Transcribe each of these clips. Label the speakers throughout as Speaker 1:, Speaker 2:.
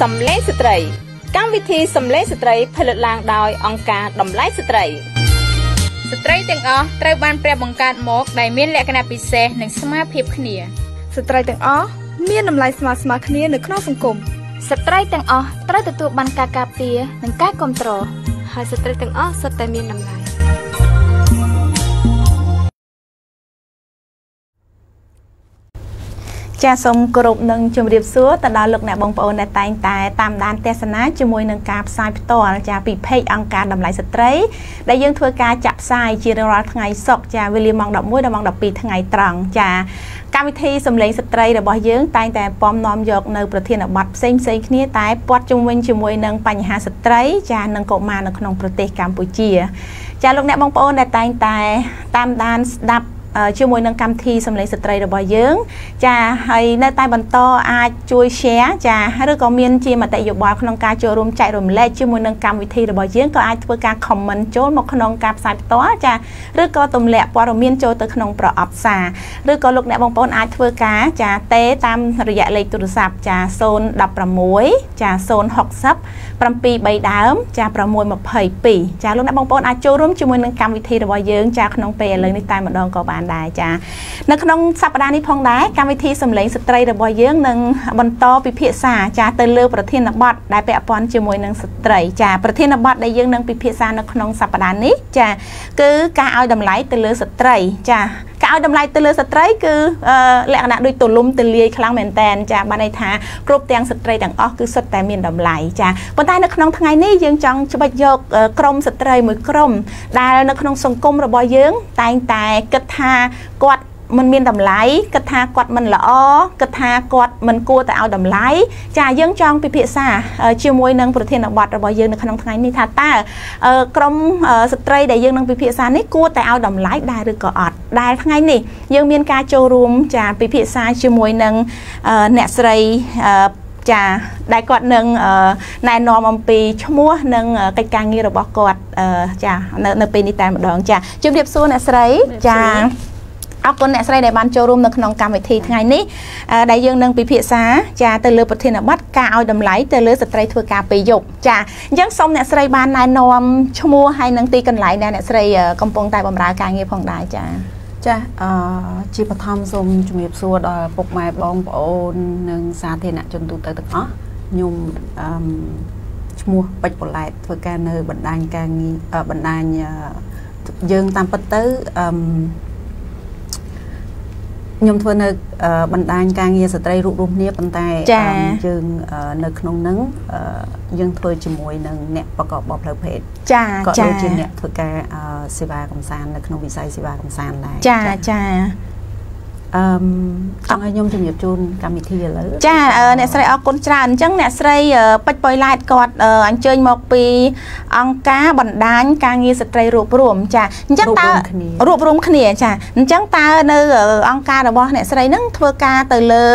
Speaker 1: សំឡេងស្ត្រី កម្មវិធីសំឡេងស្ត្រី ផលិតឡើងដោយអង្គការតម្លៃស្ត្រី
Speaker 2: ស្ត្រីទាំងអស់ត្រូវបានព្រះបង្កើតមកដែលមានលក្ខណៈពិសេសនិងស្មើភាពគ្នា
Speaker 3: ស្ត្រីទាំងអស់មានតម្លៃស្មើស្មើគ្នានៅក្នុងសង្គម
Speaker 4: ស្ត្រីទាំងអស់ត្រូវទទួលបានការការពារនិងការគ្រប់គ្រង
Speaker 5: ហើយស្ត្រីទាំងអស់សុទ្ធតែមានតម្លៃ
Speaker 6: ចាសសូមគោរពនឹងជម្រាបសួរទៅដល់លោកអ្នកបងប្អូនដែលតែងតែតាមដានទស្សនាជាមួយនឹងការផ្សាយផ្ទាល់ចាសពី page អង្គការតម្លៃស្ត្រីដែលយើងធ្វើការចាក់ផ្សាយជារាល់ថ្ងៃសុក្រចាសវេលាម៉ោង11ដល់ម៉ោង12ថ្ងៃត្រង់ចាសកម្មវិធីសម្លេងស្ត្រីរបស់យើងតែងតែពំនាំយកនៅប្រធានបទផ្សេងផ្សេងគ្នាតែព័ទ្ធជុំវិញជាមួយនឹងបញ្ហាស្ត្រីចាសនិងកុមារនៅក្នុងប្រទេសកម្ពុជា ចាសលោកអ្នកបងប្អូនដែលតែងតែតាមដានស្ដាប់ ជាមួយនឹងកម្មវិធីសម្លេងស្ត្រីរបស់យើង ចាហើយនៅតែបន្តអាចជួយ share ចាឬក៏មានជាមតិយោបល់ក្នុងការចូលរួមចែករំលែកជាមួយនឹងកម្មវិធីរបស់យើងក៏អាចធ្វើការ comment ចូលមកក្នុងការផ្សាយផ្ទាល់ចាឬក៏ទម្លាក់ព័ត៌មានចូលទៅក្នុងប្រអប់សារឬក៏លោកអ្នកបងប្អូនអាចធ្វើការចាទេតាមរយៈលេខទូរស័ព្ទចា016ចា060 73ដើមចា622ចាលោកអ្នកបងប្អូនអាចចូលរួមជាមួយនឹងកម្មវិធីរបស់យើងចាក្នុងពេលឥឡូវនេះតែម្ដងក៏បានដែរចានៅក្នុងសប្តាហ៍នេះផងដែរកម្មវិធីសម្លេងស្ត្រីរបស់យើងនឹងបន្តពិភាក្សាចាទៅលើប្រធានបទដែលពាក់ព័ន្ធជាមួយនឹងស្ត្រីចាប្រធានបទដែលយើងនឹងពិភាក្សានៅក្នុងសប្តាហ៍នេះចាគឺការឲ្យតម្លៃទៅលើស្ត្រីចាការឲ្យតម្លៃទៅលើស្ត្រីគឺលក្ខណៈដូចទូលំទូលាយខ្លាំងមែនតែនចាបានន័យថាគ្រប់ទាំងស្ត្រីទាំងអស់គឺសុទ្ធតែមានតម្លៃចាប៉ុន្តែនៅក្នុងថ្ងៃនេះយើងចង់ច្បិចយកក្រមស្ត្រីមួយក្រមដែលនៅក្នុងសង្គមរបស់យើង តែងតែគិតថាគាត់ មិនមានតម្លៃគិតថាគាត់មិនល្អគិតថាគាត់មិនគួរតែឲ្យតម្លៃចាយើងចង់ពិភាក្សាជាមួយនឹងប្រធានបទរបស់យើងនៅក្នុងថ្ងៃនេះថាតើក្រមស្ត្រីដែលយើងនឹងពិភាក្សានេះគួរតែឲ្យតម្លៃដែរឬក៏អត់ដែលថ្ងៃនេះយើងមានការចូលរួមចាពិភាក្សាជាមួយនឹងអ្នកស្រីចាដែលគាត់នឹងណែនាំអំពីឈ្មោះនិងកិច្ចការងាររបស់គាត់ចានៅនៅពេលនេះតែម្ដងចាជម្រាបសួរអ្នកស្រីចា អរគុណអ្នកស្រីដែលបានចូលរួមនៅក្នុងកម្មវិធីថ្ងៃនេះដែលយើងនឹងពិភាក្សាចាទៅលើប្រធានបទការឲ្យតម្លៃទៅលើស្ត្រីធ្វើការពេលយប់ចាអញ្ចឹងសូមអ្នកស្រីបានណែនាំឈ្មោះហើយនឹងទីកន្លែងដែលអ្នកស្រីកំពុងតែបម្រើការងារផងដែរចា
Speaker 7: ចាអឺជាបឋមសូមជំរាបសួរដល់ពុកម៉ែបងប្អូននិងសាធារណជនទូទៅទាំងអស់ខ្ញុំអឺឈ្មោះពេជ្រប៉ឡែតធ្វើការនៅបណ្ដាញការងារបណ្ដាញយើងតាមពិតទៅអឺ ខ្ញុំធ្វើនៅបណ្ដាញការងារស្ត្រីរូបរួមគ្នាប៉ុន្តែយើងនៅក្នុងនឹងយើងធ្វើជាមួយនឹងអ្នកប្រកបបផ្លូវភេទ
Speaker 6: ចា
Speaker 7: ក៏ដូចជាអ្នកធ្វើការសេវាកំសាន្តនៅក្នុងវិស័យសេវាកំសាន្តដែរ
Speaker 6: ចាចា
Speaker 7: អឺចង់ឲ្យខ្ញុំជំរាបជូនកម្មវិធីឥឡូវ
Speaker 6: ចាអ្នកស្រីអរគុណច្រើនអញ្ចឹងអ្នកស្រីពេជ្របុយឡែតគាត់អញ្ជើញមកពីអង្គការបណ្ដាញការងារស្ត្រីរួបរวมចាអញ្ចឹងតើរួបរวมគ្នាចាអញ្ចឹងតើនៅអង្គការរបស់អ្នកស្រីហ្នឹងធ្វើការទៅលើ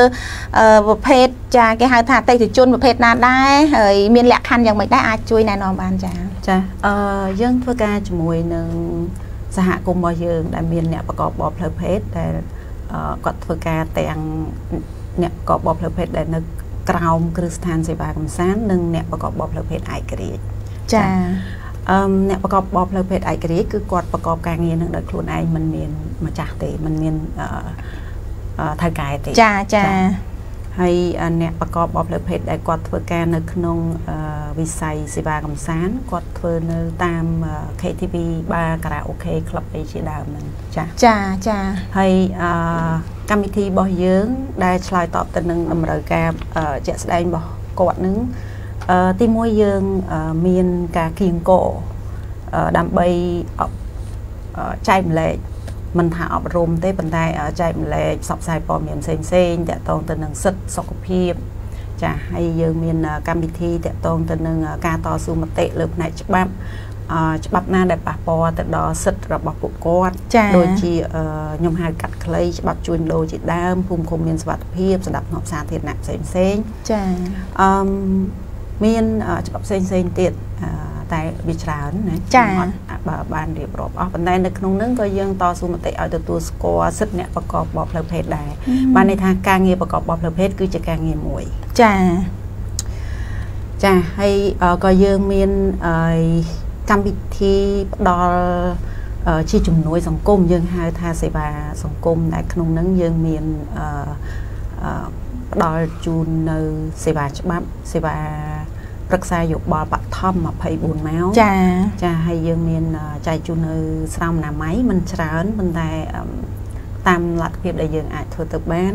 Speaker 6: ប្រភេទចាគេហៅថាអតិថិជនប្រភេទណាដែរហើយមានលក្ខខណ្ឌយ៉ាងម៉េចដែរអាចជួយណែនាំបានចា
Speaker 7: ចាអឺយើងធ្វើការជាមួយនឹងសហគមន៍របស់យើងដែលមានអ្នកប្រកបបផ្លូវភេទដែល គាត់ធ្វើការទាំងអ្នកប្រកបបផ្លូវភេទដែលនៅក្រោមគ្រឹះស្ថានសេវាកំសាន្តនិងអ្នកប្រកបបផ្លូវភេទឯករាជ្យ
Speaker 6: ចា
Speaker 7: អឺអ្នកប្រកបបផ្លូវភេទឯករាជ្យគឺគាត់ប្រកបការងារនឹងដោយខ្លួនឯងមិនមានម្ចាស់ទេមិនមានអឺថៅកែទេ
Speaker 6: ចាចា
Speaker 7: ហើយអ្នកប្រកបបបផ្លូវភេទដែលគាត់ធ្វើការនៅក្នុងវិស័យសេវាកំសាន្តគាត់ធ្វើនៅតាម KTV បារការ៉ាអូខេក្លឹបអីជាដើមហ្នឹង
Speaker 6: ចាចាចា
Speaker 7: ហើយអកម្មវិធីរបស់យើង ដែលឆ្លើយតបទៅនឹងតម្រូវការជាក់ស្ដែងរបស់គាត់នឹងទីមួយយើងមានការគៀងកដើម្បីចែកម្លែក មិនថាអប់រំទេប៉ុន្តែចែកម្លែកផ្សព្វផ្សាយព័ត៌មានផ្សេងផ្សេងតកតងទៅនឹងសិទ្ធិសុខភាពចាហើយយើងមានកម្មវិធីតកតងទៅនឹងការតស៊ូមតិលើផ្នែកច្បាប់ច្បាប់ណាដែលប៉ះពាល់ទៅដល់សិទ្ធិរបស់ពួកគាត់ដូចជាខ្ញុំហៅកាត់ខ្លីច្បាប់ជួញដូរជាដើមភូមិឃុំមានសុវត្ថិភាពសម្រាប់ក្នុងសាធារណៈផ្សេងផ្សេង
Speaker 6: ចា
Speaker 7: អឺមានច្បាប់ផ្សេងផ្សេងទៀតអឺ តែវាច្រើនណា
Speaker 6: ចា
Speaker 7: បើបានរៀបរាប់អស់ប៉ុន្តែនៅក្នុងនឹងក៏យើងតស៊ូមតិឲ្យទទួលស្គាល់សិទ្ធិអ្នកប្រកបបបផ្លូវភេទដែរបានន័យថាការងារប្រកបបបផ្លូវភេទគឺជាការងារមួយ
Speaker 6: ចា
Speaker 7: ចាហើយអឺក៏យើងមានអឺកម្មវិធីផ្ដល់អឺជាជំនួយសង្គមយើងហៅថាសេវាសង្គមដែលក្នុងហ្នឹងយើងមានអឺអឺផ្ដល់ជូននៅសេវាច្បាប់សេវា ប្រឹក្សាយោបល់បឋម24ម៉ោង
Speaker 6: ចា
Speaker 7: ចាហើយយើងមានអឺចែកជូននៅស្រោមអនាម័យមិនច្រើនប៉ុន្តែអឺតាមលទ្ធភាពដែលយើងអាចធ្វើទៅបាន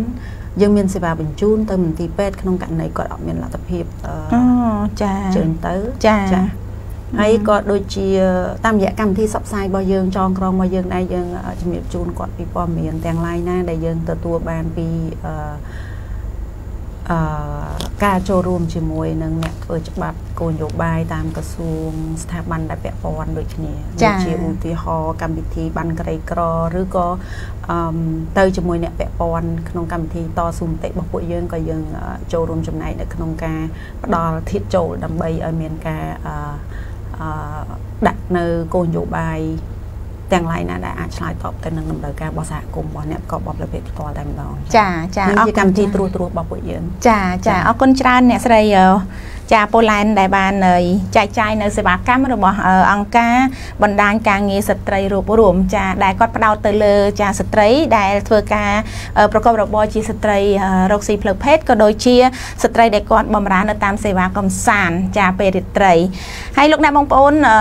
Speaker 7: យើងមានសេវាបញ្ជូនទៅមន្ទីរពេទ្យក្នុងករណីគាត់អត់មានលទ្ធភាពអឺ
Speaker 6: អូចា
Speaker 7: ជើញទៅ
Speaker 6: ចា
Speaker 7: ហើយក៏ដូចជាតាមរយៈកម្មវិធីសបផ្សាយរបស់យើងចងក្រងរបស់យើងដែរយើងអឺជំរាបជូនគាត់ពីព័ត៌មានទាំងឡាយណាដែលយើងទទួលបានពីអឺ អឺការចូលរួមជាមួយនឹងអ្នកធ្វើច្បាប់គោលនយោបាយតាមក្រសួងស្ថាប័នដែលពាក់ព័ន្ធដូចគ្នា
Speaker 6: ចា៎
Speaker 7: ជាឧទាហរណ៍កម្មវិធីបានក្រីក្រឬក៏អឺទៅជាមួយអ្នកពាក់ព័ន្ធក្នុងកម្មវិធីតស៊ូមតិរបស់ពួកយើងក៏យើងអឺចូលរួមចំណែកនៅក្នុងការផ្ដល់ធាតចូលដើម្បីឲ្យមានការអឺអឺដាក់នៅគោលនយោបាយ ទាំងឡាយណាដែលអាចឆ្លើយតបទៅនឹងតម្រូវការរបស់សហគមន៍របស់អ្នកប្រកបបទប្រភេទផ្ទាល់តែម្ដង
Speaker 6: ចាចា
Speaker 7: នេះ
Speaker 6: អរ
Speaker 7: ជា
Speaker 6: គុ
Speaker 7: កម្ម
Speaker 6: ណ
Speaker 7: វិធី
Speaker 6: ចា
Speaker 7: ត្រួសត្រាសរបស់ពួកយើង
Speaker 6: ចាចាអរគុណច្រើនអ្នកស្រីអឺ ចាប៉ូឡែនដែលបានអឺចែកចាយនៅសេវាកម្មរបស់អឺអង្គការបណ្ដាញការងារស្ត្រីរួបរวมចាដែលគាត់ផ្ដោតទៅលើចាស្ត្រីដែលធ្វើការអឺប្រកបរបរជាស្ត្រីអឺរកស៊ីផ្លូវភេទក៏ដូចជាស្ត្រីដែលគាត់បម្រើនៅតាមសេវាកំសាន្តចាពេលរាត្រីហើយលោកអ្នកបងប្អូនអឺ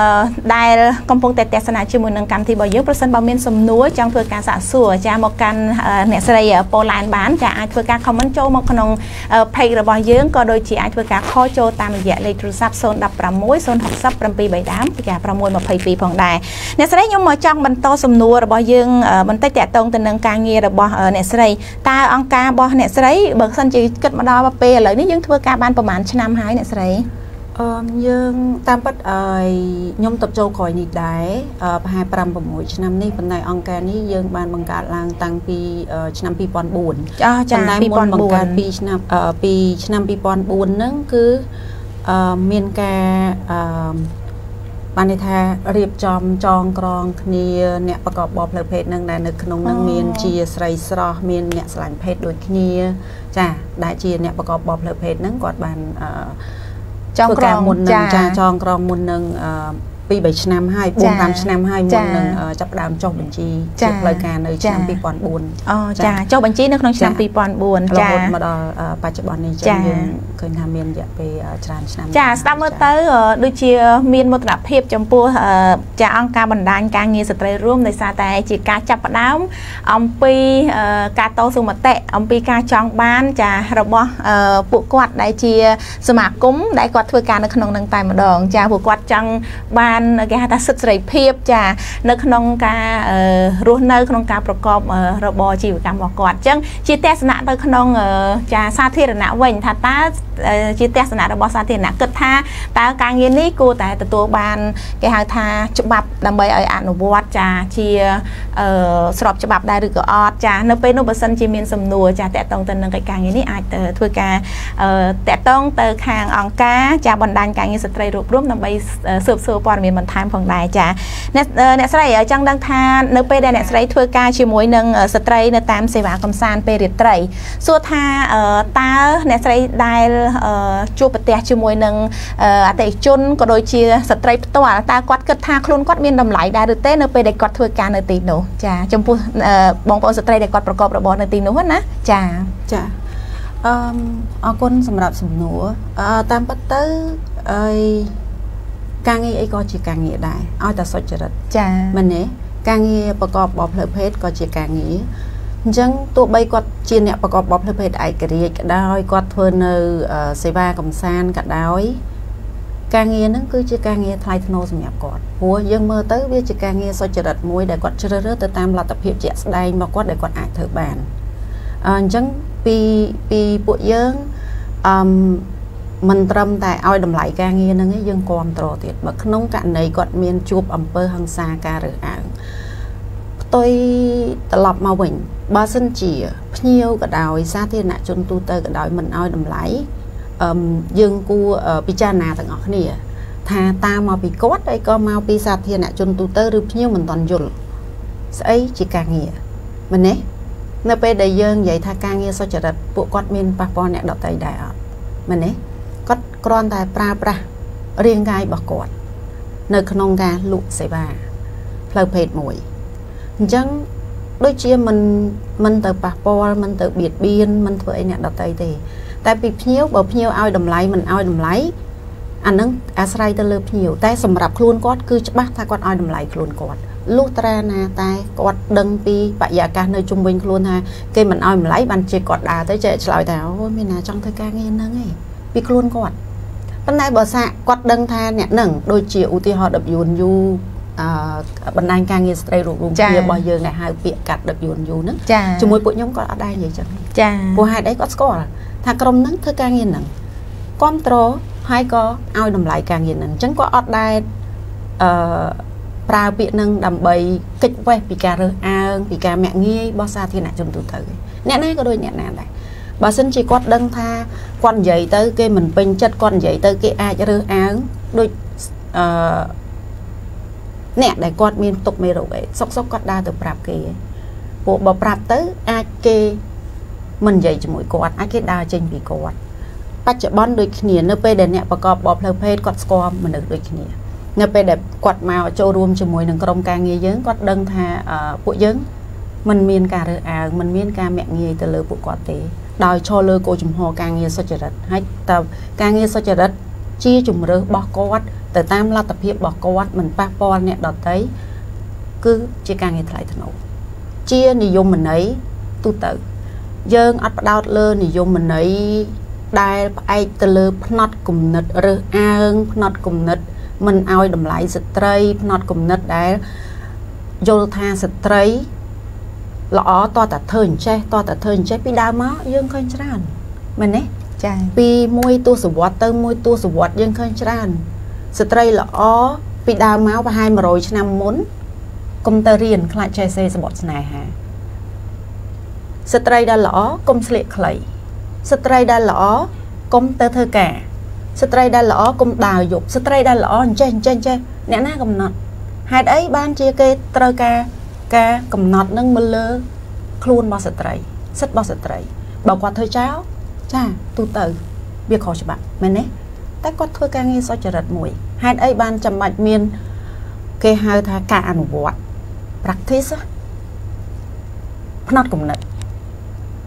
Speaker 6: ដែលកំពុងតែទស្សនាជាមួយនឹងកម្មវិធីរបស់យើងប្រសិនបើមានសំណួរចង់ធ្វើការសាកសួរចាមកកាន់អឺអ្នកស្រីប៉ូឡែនបានចាអាចធ្វើការ comment ចូលមកក្នុង page របស់យើងក៏ដូចជាអាចធ្វើការ call ចូលតាមរយៈលេខទូរស័ព្ទ016 060 7ដាមចា622ផងដែរអ្នកស្រីខ្ញុំមកចង់បន្តសំណួររបស់យើងអឺបន្តិចតាក់ទងទៅនឹងការងាររបស់អឺអ្នកស្រីតើអង្គការរបស់អ្នកស្រីបើសិនជាគិតមកដល់ពេលឥឡូវនេះយើងធ្វើការបានប្រហែលឆ្នាំហើយអ្នកស្រី
Speaker 7: អឺយើងតាមពិតអើយខ្ញុំទៅចូលក្រោយនេះដែរអឺប្រហែល5 6ឆ្នាំនេះប៉ុន្តែអង្គការនេះយើងបានបង្កើតឡើងតាំងពីអឺឆ្នាំ2004
Speaker 6: ចាចា
Speaker 7: ប៉ុន្តែមុនបង្កើតពី
Speaker 6: 2004
Speaker 7: ឆ្នាំអឺពីឆ្នាំ2004ហ្នឹងគឺអឺមានការអឺបានន័យថារៀបចំចងក្រងគ្នាអ្នកប្រកបបរផ្លូវភេទហ្នឹងដែលនៅក្នុងហ្នឹងមានជាស្រីស្រស់មានអ្នកស្រឡាញ់ភេទដូចគ្នា ចាដែលជាអ្នកប្រកបបរផ្លូវភេទហ្នឹងគាត់បានអឺ
Speaker 6: ចងក្រង
Speaker 7: មុននឹង
Speaker 6: ចា
Speaker 7: ចាចងក្រងមុននឹង អឺពី3ឆ្នាំហើយ
Speaker 6: ចា
Speaker 7: 4 5ឆ្នាំហើយ
Speaker 6: ចា
Speaker 7: មុននឹងអឺចាប់ផ្ដើមចុះបញ្ជី
Speaker 6: ចា
Speaker 7: ជាផ្លូវការនៅ
Speaker 6: ចា
Speaker 7: ឆ្នាំ2004
Speaker 6: អូចា
Speaker 7: ចា
Speaker 6: ចុះបញ្ជីនៅក្នុងឆ្នាំ
Speaker 7: ចា
Speaker 6: 2004
Speaker 7: រ
Speaker 6: ចា
Speaker 7: ហូតមកដល់អឺបច្ចុប្បន្ននេះ
Speaker 6: ចា
Speaker 7: ចឹងយើងឃើញថាមានរយៈពេលអឺច្រើនឆ្នាំ
Speaker 6: ចាស្ដាប់មើលទៅអឺដូចជាមានមោទនភាពចំពោះអឺចាអង្គការបណ្ដាញការងារស្ត្រីរួមដោយសារតែជាការចាប់ផ្ដើមអំពីអឺការតស៊ូមតិអំពីការចង់បានចារបស់អឺពួកគាត់ដែលជាសមាគមដែលគាត់ធ្វើការនៅក្នុងនឹងតែម្ដងចាពួកគាត់ចង់បានគេហៅថាសិទ្ធិសេរីភាពចានៅក្នុងការអឺរស់នៅក្នុងការប្រកបអឺរបរជីវកម្មរបស់គាត់អញ្ចឹងជាទស្សនៈទៅក្នុងអឺចាសាធារណៈវិញថាតើអឺជាទស្សនៈរបស់សាធារណៈគិតថាតើការងារនេះគួរតែទទួលបានគេហៅថាច្បាប់ដើម្បីឲ្យអនុវត្តចាជាអឺស្របច្បាប់ដែរឬក៏អត់ចានៅពេលនោះបើសិនជាមានសំណួរចាតកតងទៅនឹងកិច្ចការងារនេះអាចទៅធ្វើការអឺតកតងទៅខាងអង្គការចាបណ្ដាញការងារស្ត្រីរួបរวมដើម្បីស៊ើបសួរព័ត៌មានបន្ថែមផងដែរចាអ្នកអឺអ្នកស្រីចង់ដឹងថានៅពេលដែលអ្នកស្រីធ្វើការជាមួយនឹងស្ត្រីនៅតាមសេវាកំសាន្តពេលរាត្រីសួរថាអឺតើអ្នកស្រីដែលអឺជួបប្រទះជាមួយនឹងអឺអតិថិជនក៏ដូចជាស្ត្រីផ្ទាល់តើគាត់គិតថាខ្លួនគាត់មានតម្លៃដែរឬទេនៅពេលដែលគាត់ធ្វើការនៅទីនោះចាចំពោះអឺបងប្អូនស្ត្រីដែលគាត់ប្រកបរបរនៅទីនោះណាចា
Speaker 7: ចាអឺមអរគុណសម្រាប់សំណួរអឺតាមពិតទៅអី ការងារអីក៏ជាការងារដែរឲ្យតែសុចរិត
Speaker 6: ចា
Speaker 7: មែនទេការងារប្រកបបបផ្លូវភេទក៏ជាការងារអញ្ចឹងទោះបីគាត់ជាអ្នកប្រកបបបផ្លូវភេទឯករាជ្យក៏ដោយគាត់ធ្វើនៅអឺសេវាកំសាន្តក៏ដោយការងារហ្នឹងគឺជាការងារថ្លៃថ្នូរសម្រាប់គាត់ព្រោះយើងមើលទៅវាជាការងារសុចរិតមួយដែលគាត់ជ្រើសរើសទៅតាមលទ្ធភាពជាក់ស្ដែងរបស់គាត់ដែលគាត់អាចធ្វើបានអឺអញ្ចឹងពីពីពួកយើងអឺ មមិនត្រឹមតែឲ្យតម្លៃការងារហ្នឹងឯងយើងគ្រប់គ្រងទៀតបើក្នុងករណីគាត់មានជួបអំពើហិង្សាការរើសអើងផ្ទុយត្រឡប់មកវិញបើសិនជាភ្ញៀវក៏ដោយសាធារណជនទូទៅក៏ដោយមិនឲ្យតម្លៃអឹមយើងគួរអឺពិចារណាទាំងអស់គ្នា ថាតាមមកពីគាត់ហើយក៏មកពីសាធារណជនទូទៅឬភ្ញៀវមិនតន់យល់ស្អីជាការងារមែនទេនៅពេលដែលយើងនិយាយថាការងារសុចរិតពួកគាត់មានប៉ះពាល់អ្នកដទៃដែរអត់មែនទេ គាត់គ្រាន់តែប្រើប្រាស់រាងកាយរបស់គាត់ នៅក្នុងការលក់សេវាផ្លូវភេទមួយអញ្ចឹងដូចជាមិនមិនទៅប៉ះពាល់មិនទៅបៀតបៀនមិនធ្វើអីអ្នកដតីទេ តែពីភ្ញៀវបើភ្ញៀវឲ្យតម្លៃមិនឲ្យតម្លៃអានឹងអាស្រ័យទៅលើភ្ញៀវតែសម្រាប់ខ្លួនគាត់គឺច្បាស់ថាគាត់ឲ្យតម្លៃខ្លួនគាត់លុះត្រាណាតែគាត់ដឹងពីបរិយាកាសនៅជុំវិញខ្លួនថាគេមិនឲ្យតម្លៃបានជាគាត់ដើរទៅចេះឆ្លើយថាអូមានណាចង់ធ្វើការងារហ្នឹងឯង ពីខ្លួនគាត់ប៉ុន្តែបើសាកគាត់ដឹងថាអ្នកហ្នឹងដូចជាឧទាហរណ៍ WNU អឺបណ្ដាញការងារស្ត្រីរួមរួមគ្នារបស់យើងដែលហៅពាក្យកាត់ WNU ហ្នឹង
Speaker 6: ចា
Speaker 7: ជាមួយពួកខ្ញុំគាត់អត់ដែរនិយាយចឹងទេ
Speaker 6: ចា
Speaker 7: ព្រោះហេតុអីគាត់ស្គាល់ថាក្រុមហ្នឹងធ្វើការងារហ្នឹងគ្រប់ត្រហើយក៏ឲ្យតម្លៃការងារហ្នឹងអញ្ចឹងគាត់អត់ដែរអឺប្រើពាក្យហ្នឹងដើម្បីកិច្ចវេះពីការរើសអើងពីការមាក់ងាយរបស់សាធារណជនទូទៅឯងអ្នកណាក៏ដូចអ្នកណាដែរ បើសិនជាគាត់ដឹងថាគាត់និយាយទៅ គេមិនពេញចិត្តគាត់និយាយទៅ គេអាចរើសអើងដូចអឺអ្នកដែលគាត់មានផ្ទុកមេរោគអីសុកសុកគាត់ដើរទៅប្រាប់គេពួកបើប្រាប់ទៅអាចគេមិននិយាយជាមួយគាត់អាចគេដើរចេញពីគាត់បច្ចុប្បន្នដូចគ្នានៅពេលដែលអ្នកប្រកបបបផ្លូវភេទគាត់ស្គាល់មនុស្សដូចគ្នានៅពេលដែលគាត់មកចូលរួមជាមួយនឹងក្រុមការងារយើងគាត់ដឹងថាពួកយើងមិនមានការរើសអើងមិនមានការមាក់ងាយទៅលើពួកគាត់ទេ ដោយឈរលើគោលជំហរការងារសុចរិតហើយតើការងារសុចរិតជាជំរើសរបស់គាត់ទៅតាមលទ្ធភាពរបស់គាត់មិនប៉ះពាល់អ្នកដតីគឺជាការងារថ្លៃថ្នូរជានិយមន័យទូទៅ យើងអត់ផ្ដោតលើនិយមន័យដែលផ្អែកទៅលើផ្នត់គំនិតរើសអើងផ្នត់គំនិត មិនឲ្យតម្លៃស្ត្រី ផ្នត់គំនិតដែលយល់ថាស្ត្រី ល្អតតែធ្វើអញ្ចេះតតែធ្វើអញ្ចេះពីដើមមកយើងឃើញច្រើនមែនទេ
Speaker 6: ចា
Speaker 7: ពីមួយទសវត្សរ៍ទៅមួយទសវត្សរ៍យើងឃើញច្រើនស្ត្រីល្អពីដើមមកប្រហែល100ឆ្នាំមុនកុំទៅរៀនខ្លាចចេះសេសបត់ស្នេហាស្ត្រីដែលល្អកុំស្លៀកខ្លីស្ត្រីដែលល្អកុំទៅធ្វើការស្ត្រីដែលល្អកុំដើរយប់ស្ត្រីដែលល្អអញ្ចេះអញ្ចេះអញ្ចេះអ្នកណាកំណត់ហេតុអីបានជាគេត្រូវការ ការកំណត់នឹងមកលើខ្លួនរបស់ស្ត្រី សិទ្ធិរបស់ស្ត្រីបើគាត់ធ្វើចោលចាទូទៅវាខុសច្បាប់មែនទេតែគាត់ធ្វើការងារសុចរិតមួយហេតុអីបានចាំបាច់មាន គេហៅថាការអនុវត្ត practice ផ្នត់គំនិត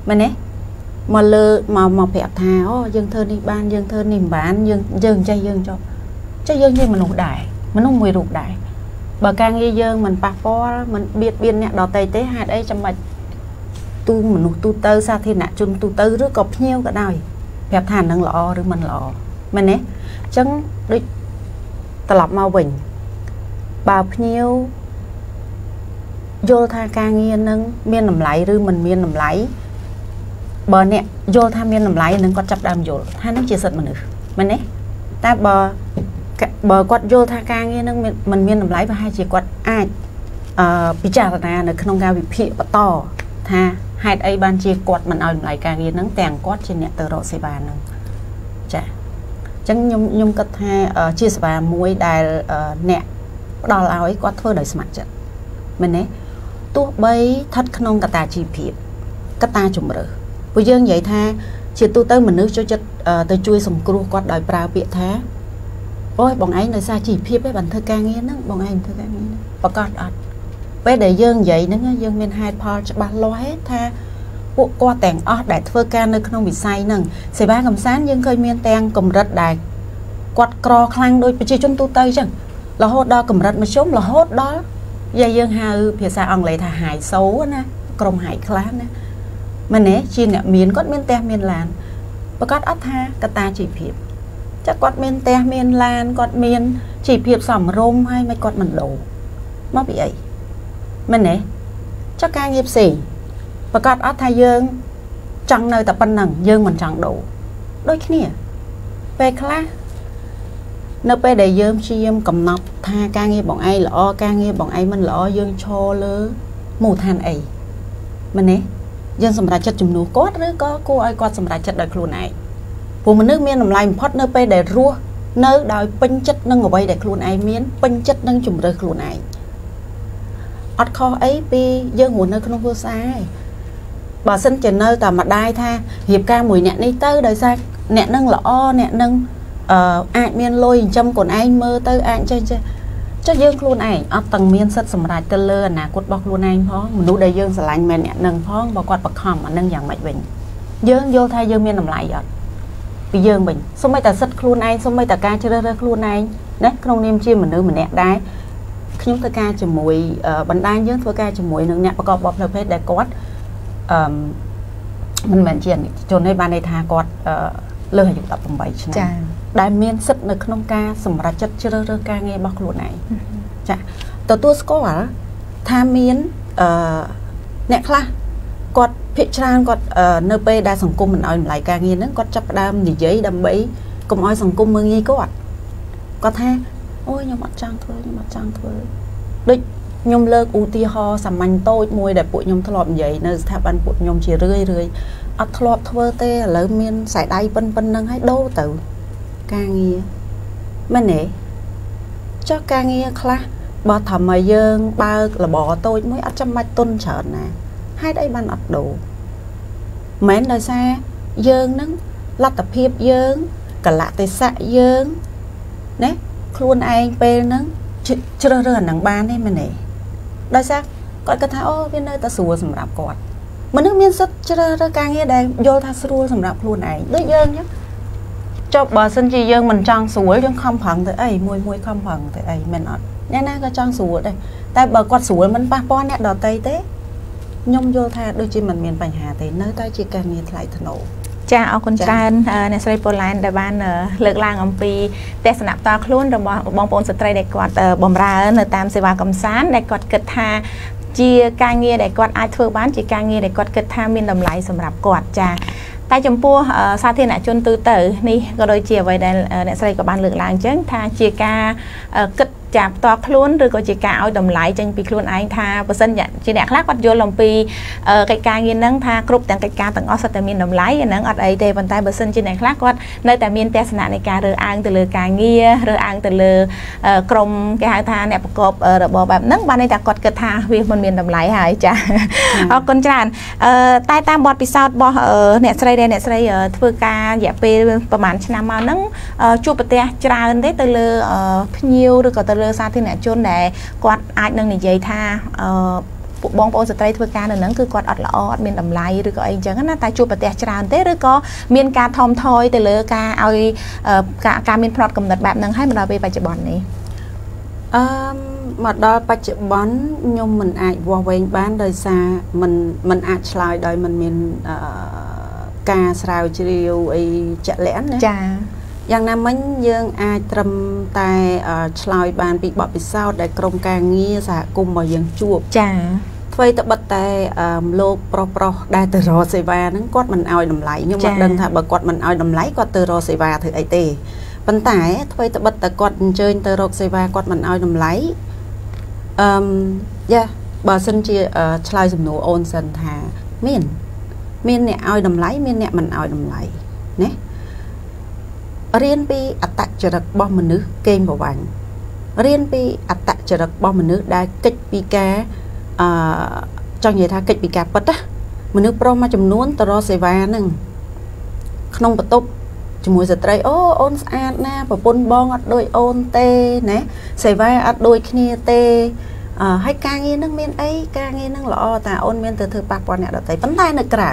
Speaker 7: មែនទេមកលើមកមកប្រាប់ថាអូយើងធ្វើនេះបានយើងធ្វើនេះមិនបានយើងយើងចេះយើងចុះចេះយើងជាមនុស្សដែរមនុស្សមួយរូបដែរ បើការងារយើងមិនប៉ះពាល់មិនបៀតបៀនអ្នកដទៃទេហេតុអីចាំបាច់ទូមនុស្សទូទៅសាធារណជនទូទៅឬក៏ភ្ញៀវក៏ដោយប្រាប់ថានឹងល្អឬមិនល្អមែនទេអញ្ចឹងដូចត្រឡប់មកវិញបើភ្ញៀវយល់ថាការងារនឹងមានតម្លៃឬមិនមានតម្លៃបើអ្នកយល់ថាមានតម្លៃនឹងគាត់ចាប់ដើមយល់ថានឹងជាសិទ្ធិមនុស្សមែនទេតែបើ បើគាត់យល់ថាការងារនឹងមិនមានតម្លៃប្រហែលជាគាត់អាចអឺពិចារណានៅក្នុងការវិភាគបន្តថាហេតុអីបានជាគាត់មិនឲ្យតម្លៃការងារហ្នឹងទាំងគាត់ជាអ្នកទៅរកសេវាហ្នឹងចាអញ្ចឹងខ្ញុំខ្ញុំគិតថាជាសេវាមួយដែលអ្នកផ្ដល់ឲ្យគាត់ធ្វើដោយស្ម័គ្រចិត្តមែនទេទោះបីស្ថិតក្នុងកត្តាជីវភាពកត្តាជំរើសព្រោះយើងនិយាយថា ជាទូទៅមនុស្សចូលចិត្តទៅជួយសង្គ្រោះគាត់ដោយប្រើពាក្យថា អូយបងឯងដោយសារជីវភាពឯងបានធ្វើការងារហ្នឹងបងឯងធ្វើការងារហ្នឹងប្រកាសអត់ពេលដែលយើងនិយាយហ្នឹងយើងមានហេតុផលច្បាស់លាស់ឯថាពួកគាត់ទាំងអស់ដែលធ្វើការនៅក្នុងវិស័យហ្នឹងសេវាកំសាន្តយើងឃើញមានទាំងកម្រិតដែលគាត់ក្រខ្លាំងដោយប្រជាជនទូទៅអញ្ចឹងរហូតដល់កម្រិតមធ្យមរហូតដល់យាយយើងហៅភាសាអង់គ្លេសថា high so ណាក្រុម high class ណាមែនទេជាអ្នកមានគាត់មានផ្ទះមានឡានប្រកាសអត់ថាកតាជីវភាព ចាគាត់មានផ្ទះមានឡានគាត់មានជីវភាពសមរម្យហើយមិនគាត់មិនដូរមកពីអីមែនទេចុះការងារផ្សេងប្រកាសអត់ថាយើងចង់នៅតែប៉ុណ្ណឹងយើងមិនចង់ដូរដូចគ្នាពេលខ្លះនៅពេលដែលយើងព្យាយាមកំណត់ថាការងារបងឯងល្អការងារបងឯងមិនល្អយើងឈរលើមូលដ្ឋានអីមែនទេយើងសម្រេចចិត្តជំនួសគាត់ឬក៏គួរឲ្យគាត់សម្រេចចិត្តដោយខ្លួនឯង ព្រោះមនុស្សមានតម្លៃបំផុតនៅពេលដែលរស់នៅដោយពេញចិត្តនឹងអ្វីដែលខ្លួនឯងមានពេញចិត្តនឹងជំរើសខ្លួនឯងអត់ខុសអីពីយើងរស់នៅក្នុងគ្រួសារឯងបើសិនជានៅតែម្ដាយថារៀបការមួយអ្នកនេះទៅដោយសារអ្នកនឹងល្អអ្នកនឹងអឺអាចមានលុយចិញ្ចឹមកូនឯងមើលទៅអាចចេះចេះចុះយើងខ្លួនឯងអត់ទាំងមានសិទ្ធិសម្រេចទៅលើអនាគតរបស់ខ្លួនឯងផងមនុស្សដែលយើងស្រឡាញ់មែនអ្នកនឹងផងបើគាត់បខំអានឹងយ៉ាងម៉េចវិញយើងយល់ថាយើងមានតម្លៃអត់ ពីយើងវិញសូម្បីតែសិទ្ធិខ្លួនឯងសូម្បីតែការជ្រើសរើសខ្លួនឯងណាក្នុងនាមជាមនុស្សម្នាក់ដែរខ្ញុំធ្វើការជាមួយបណ្ដាញយើងធ្វើការជាមួយនឹងអ្នកប្រកបបទផ្លូវភេទដែលគាត់អឺមិនមែនជាជនទេបានន័យថាគាត់លើសអាយុ18ឆ្នាំ
Speaker 6: ចា៎
Speaker 7: ដែលមានសិទ្ធិនៅក្នុងការសម្រេចចិត្តជ្រើសរើសការងាររបស់ខ្លួនឯងចាទទួលស្គាល់ថាមានអឺអ្នកខ្លះគាត់ ភិកច្រើនគាត់នៅពេលដែលសង្គមមិនអោយតម្លៃការងារហ្នឹងគាត់ចាប់ផ្ដើមនិយាយដើម្បីកុំអោយសង្គមមើងងាយគាត់គាត់ថាអូយខ្ញុំអត់ចង់ធ្វើខ្ញុំអត់ចង់ធ្វើដូចខ្ញុំលើកឧទាហរណ៍សាមញ្ញតូចមួយដែលពួកខ្ញុំធ្លាប់និយាយនៅស្ថាប័នពួកខ្ញុំជារឿយរឿយអត់ធ្លាប់ធ្វើទេឥឡូវមានខ្សែដៃប៉ុនប៉ុណ្្នឹងហើយដូរទៅការងារមែនទេចុះការងារខ្លះបើថាមកយើងបើកលបតូចមួយអត់ចាំបាច់ទុនច្រើនណាហេតុអីបានអត់ដូរ មិនដោយសារយើងនឹងលទ្ធភាពយើងកលៈទេសៈយើងណាខ្លួនឯងពេលហ្នឹងជ្រើសរើសអានឹងបានទេមែនទេដោយសារគាត់គិតថាអូវានៅតែស្រួលសម្រាប់គាត់មនុស្សមានសិទ្ធជ្រើសរើសការងារដែលយល់ថាស្រួលសម្រាប់ខ្លួនឯងដូចយើងចឹងចុះបើសិនជាយើងមិនចង់ស្រួលយើងខំប្រឹងទៅអីមួយមួយខំប្រឹងទៅអីមិនអត់អ្នកណាក៏ចង់ស្រួលដែរតែបើគាត់ស្រួលមិនប៉ះពាល់អ្នកដទៃទេ ខ្ញុំយល់ថាដូចជាមិនមានបញ្ហាទេនៅតែជាការងារថ្លៃថ្នូរ
Speaker 6: ចាអរគុណច្រើនអ្នកស្រីប៉ូឡែនដែលបានលើកឡើងអំពីទស្សនៈផ្ទាល់ខ្លួនរបស់បងប្អូនស្ត្រីដែលគាត់បម្រើនៅតាមសេវាកំសាន្តដែលគាត់គិតថាជាការងារដែលគាត់អាចធ្វើបានជាការងារដែលគាត់គិតថាមានតម្លៃសម្រាប់គាត់ចាតែចំពោះសាធារណជនទូទៅនេះក៏ដូចជាអ្វីដែលអ្នកស្រីក៏បានលើកឡើងអញ្ចឹងថាជាការគិត ចាផ្ទាល់ខ្លួនឬក៏ជាការឲ្យតម្លៃចេញពីខ្លួនឯងថាបើសិនជាអ្នកខ្លះគាត់យល់អំពីកិច្ចការងារហ្នឹងថាគ្រប់ទាំងកិច្ចការទាំងអស់សុទ្ធតែមានតម្លៃអាហ្នឹងអត់អីទេប៉ុន្តែបើសិនជាអ្នកខ្លះគាត់នៅតែមានទស្សនៈនៃការរើសអើងទៅលើការងាររើសអើងទៅលើក្រុមគេហៅថាអ្នកប្រកបរបរបែបហ្នឹងបានន័យថាគាត់គិតថាវាមិនមានតម្លៃហើយចាអរគុណច្រើនតែតាមបទពិសោធន៍របស់អ្នកស្រីដែលអ្នកស្រីធ្វើការរយៈពេលប្រហែលឆ្នាំមកហ្នឹងជួបប្រទះច្រើនទេទៅលើភ្ញៀវឬក៏ទៅលើសាធារណជនដែលគាត់អាចនឹងនិយាយថាអឺពួកបងប្អូនស្ត្រីធ្វើការនៅនឹងគឺគាត់អត់ល្អអត់មានតម្លៃឬក៏អីចឹងណាតែជួបប្រទះច្រើនទេឬក៏មានការថមថយទៅលើការឲ្យការមានផ្នត់កំណត់បែបហ្នឹងហើយមកដល់ពេលបច្ចុប្បន្ននេះ
Speaker 7: អឺមកដល់បច្ចុប្បន្នខ្ញុំមិនអាចវាស់វែងបានដោយសារมันมันអាចឆ្លើយដោយมันមានអឺការស្រាវជ្រាវអីជាក់លាក់ណា
Speaker 6: ចា
Speaker 7: យ៉ាងណាមិញយើងអាចត្រឹមតែឆ្លើយបានពីបទពិសោធន៍ដែលក្រុមការងារសហគមន៍របស់យើងជួប
Speaker 6: ចា
Speaker 7: អ្វីត្បិតតែលោកប្រុសប្រុសដែលទៅរកសេវាហ្នឹងគាត់មិនអោយតម្លៃខ្ញុំមិនដឹងថាបើគាត់មិនអោយតម្លៃគាត់ទៅរកសេវាធ្វើអីទេប៉ុន្តែអ្វីត្បិតតែគាត់អញ្ជើញទៅរកសេវាគាត់មិនអោយតម្លៃអឺយ៉ាបើសិនជាឆ្លើយសំណួរអូនសិនថាមាន មានអ្នកឲ្យតម្លៃមានអ្នកមិនឲ្យតម្លៃណា រៀនពីអត្តចរិតរបស់មនុស្សកេងប្រវ័ញ្ចរៀនពីអត្តចរិតរបស់មនុស្សដែលកិច្ចពីការអឺចង់និយាយថាកិច្ចពីការពិតណាមនុស្សប្រុសមួយចំនួនទៅរកសេវាហ្នឹងក្នុងបន្ទប់ជាមួយស្ត្រីអូអូនស្អាតណាប្រពន្ធបងអត់ដូចអូនទេណាសេវាអត់ដូចគ្នាទេអឺហើយការងារនឹងមានអីការងារនឹងល្អតែអូនមានទៅធ្វើប៉ះពាល់អ្នកដទៃប៉ុន្តែនៅក្រៅ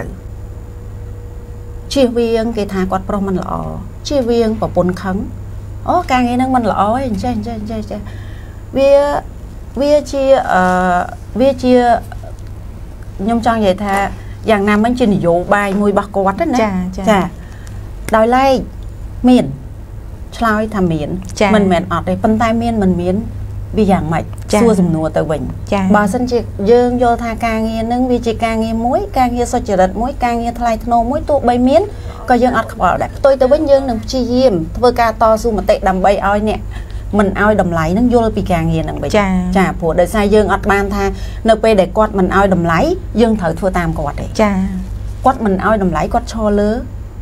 Speaker 7: ជៀសវាង គេថាគាត់ប្រុសមិនល្អជៀសវាងប្រពន្ធខឹងអូការងារនឹងមិនល្អទេអញ្ចេះអញ្ចេះអញ្ចេះចេះវាវាជាអឺវាជាខ្ញុំចង់និយាយថាយ៉ាងណាមិញជានយោបាយមួយរបស់គាត់ណា
Speaker 6: ចា
Speaker 7: ចាដោយឡែកមានឆ្លើយថាមានមិនមែនអត់ទេប៉ុន្តែមានមិនមាន វាយ៉ាងម៉េចសួរសំណួរទៅវិញបើសិនជាយើងយល់ថាការងារនឹងវាជាការងារមួយការងារសុចរិតមួយការងារថ្លៃថ្នូរមួយទោះបីមានក៏យើងអត់ខ្វល់ដែរផ្ទុយទៅវិញយើងនឹងព្យាយាមធ្វើការតស៊ូមតិដើម្បីឲ្យអ្នកមិនឲ្យតម្លៃនឹងយល់ពីការងារនឹងវិញចាព្រោះដោយសារយើងអត់បានថានៅពេលដែលគាត់មិនឲ្យតម្លៃយើងត្រូវធ្វើតាមគាត់ទេ
Speaker 6: ចា
Speaker 7: គាត់មិនឲ្យតម្លៃគាត់ឈរលើ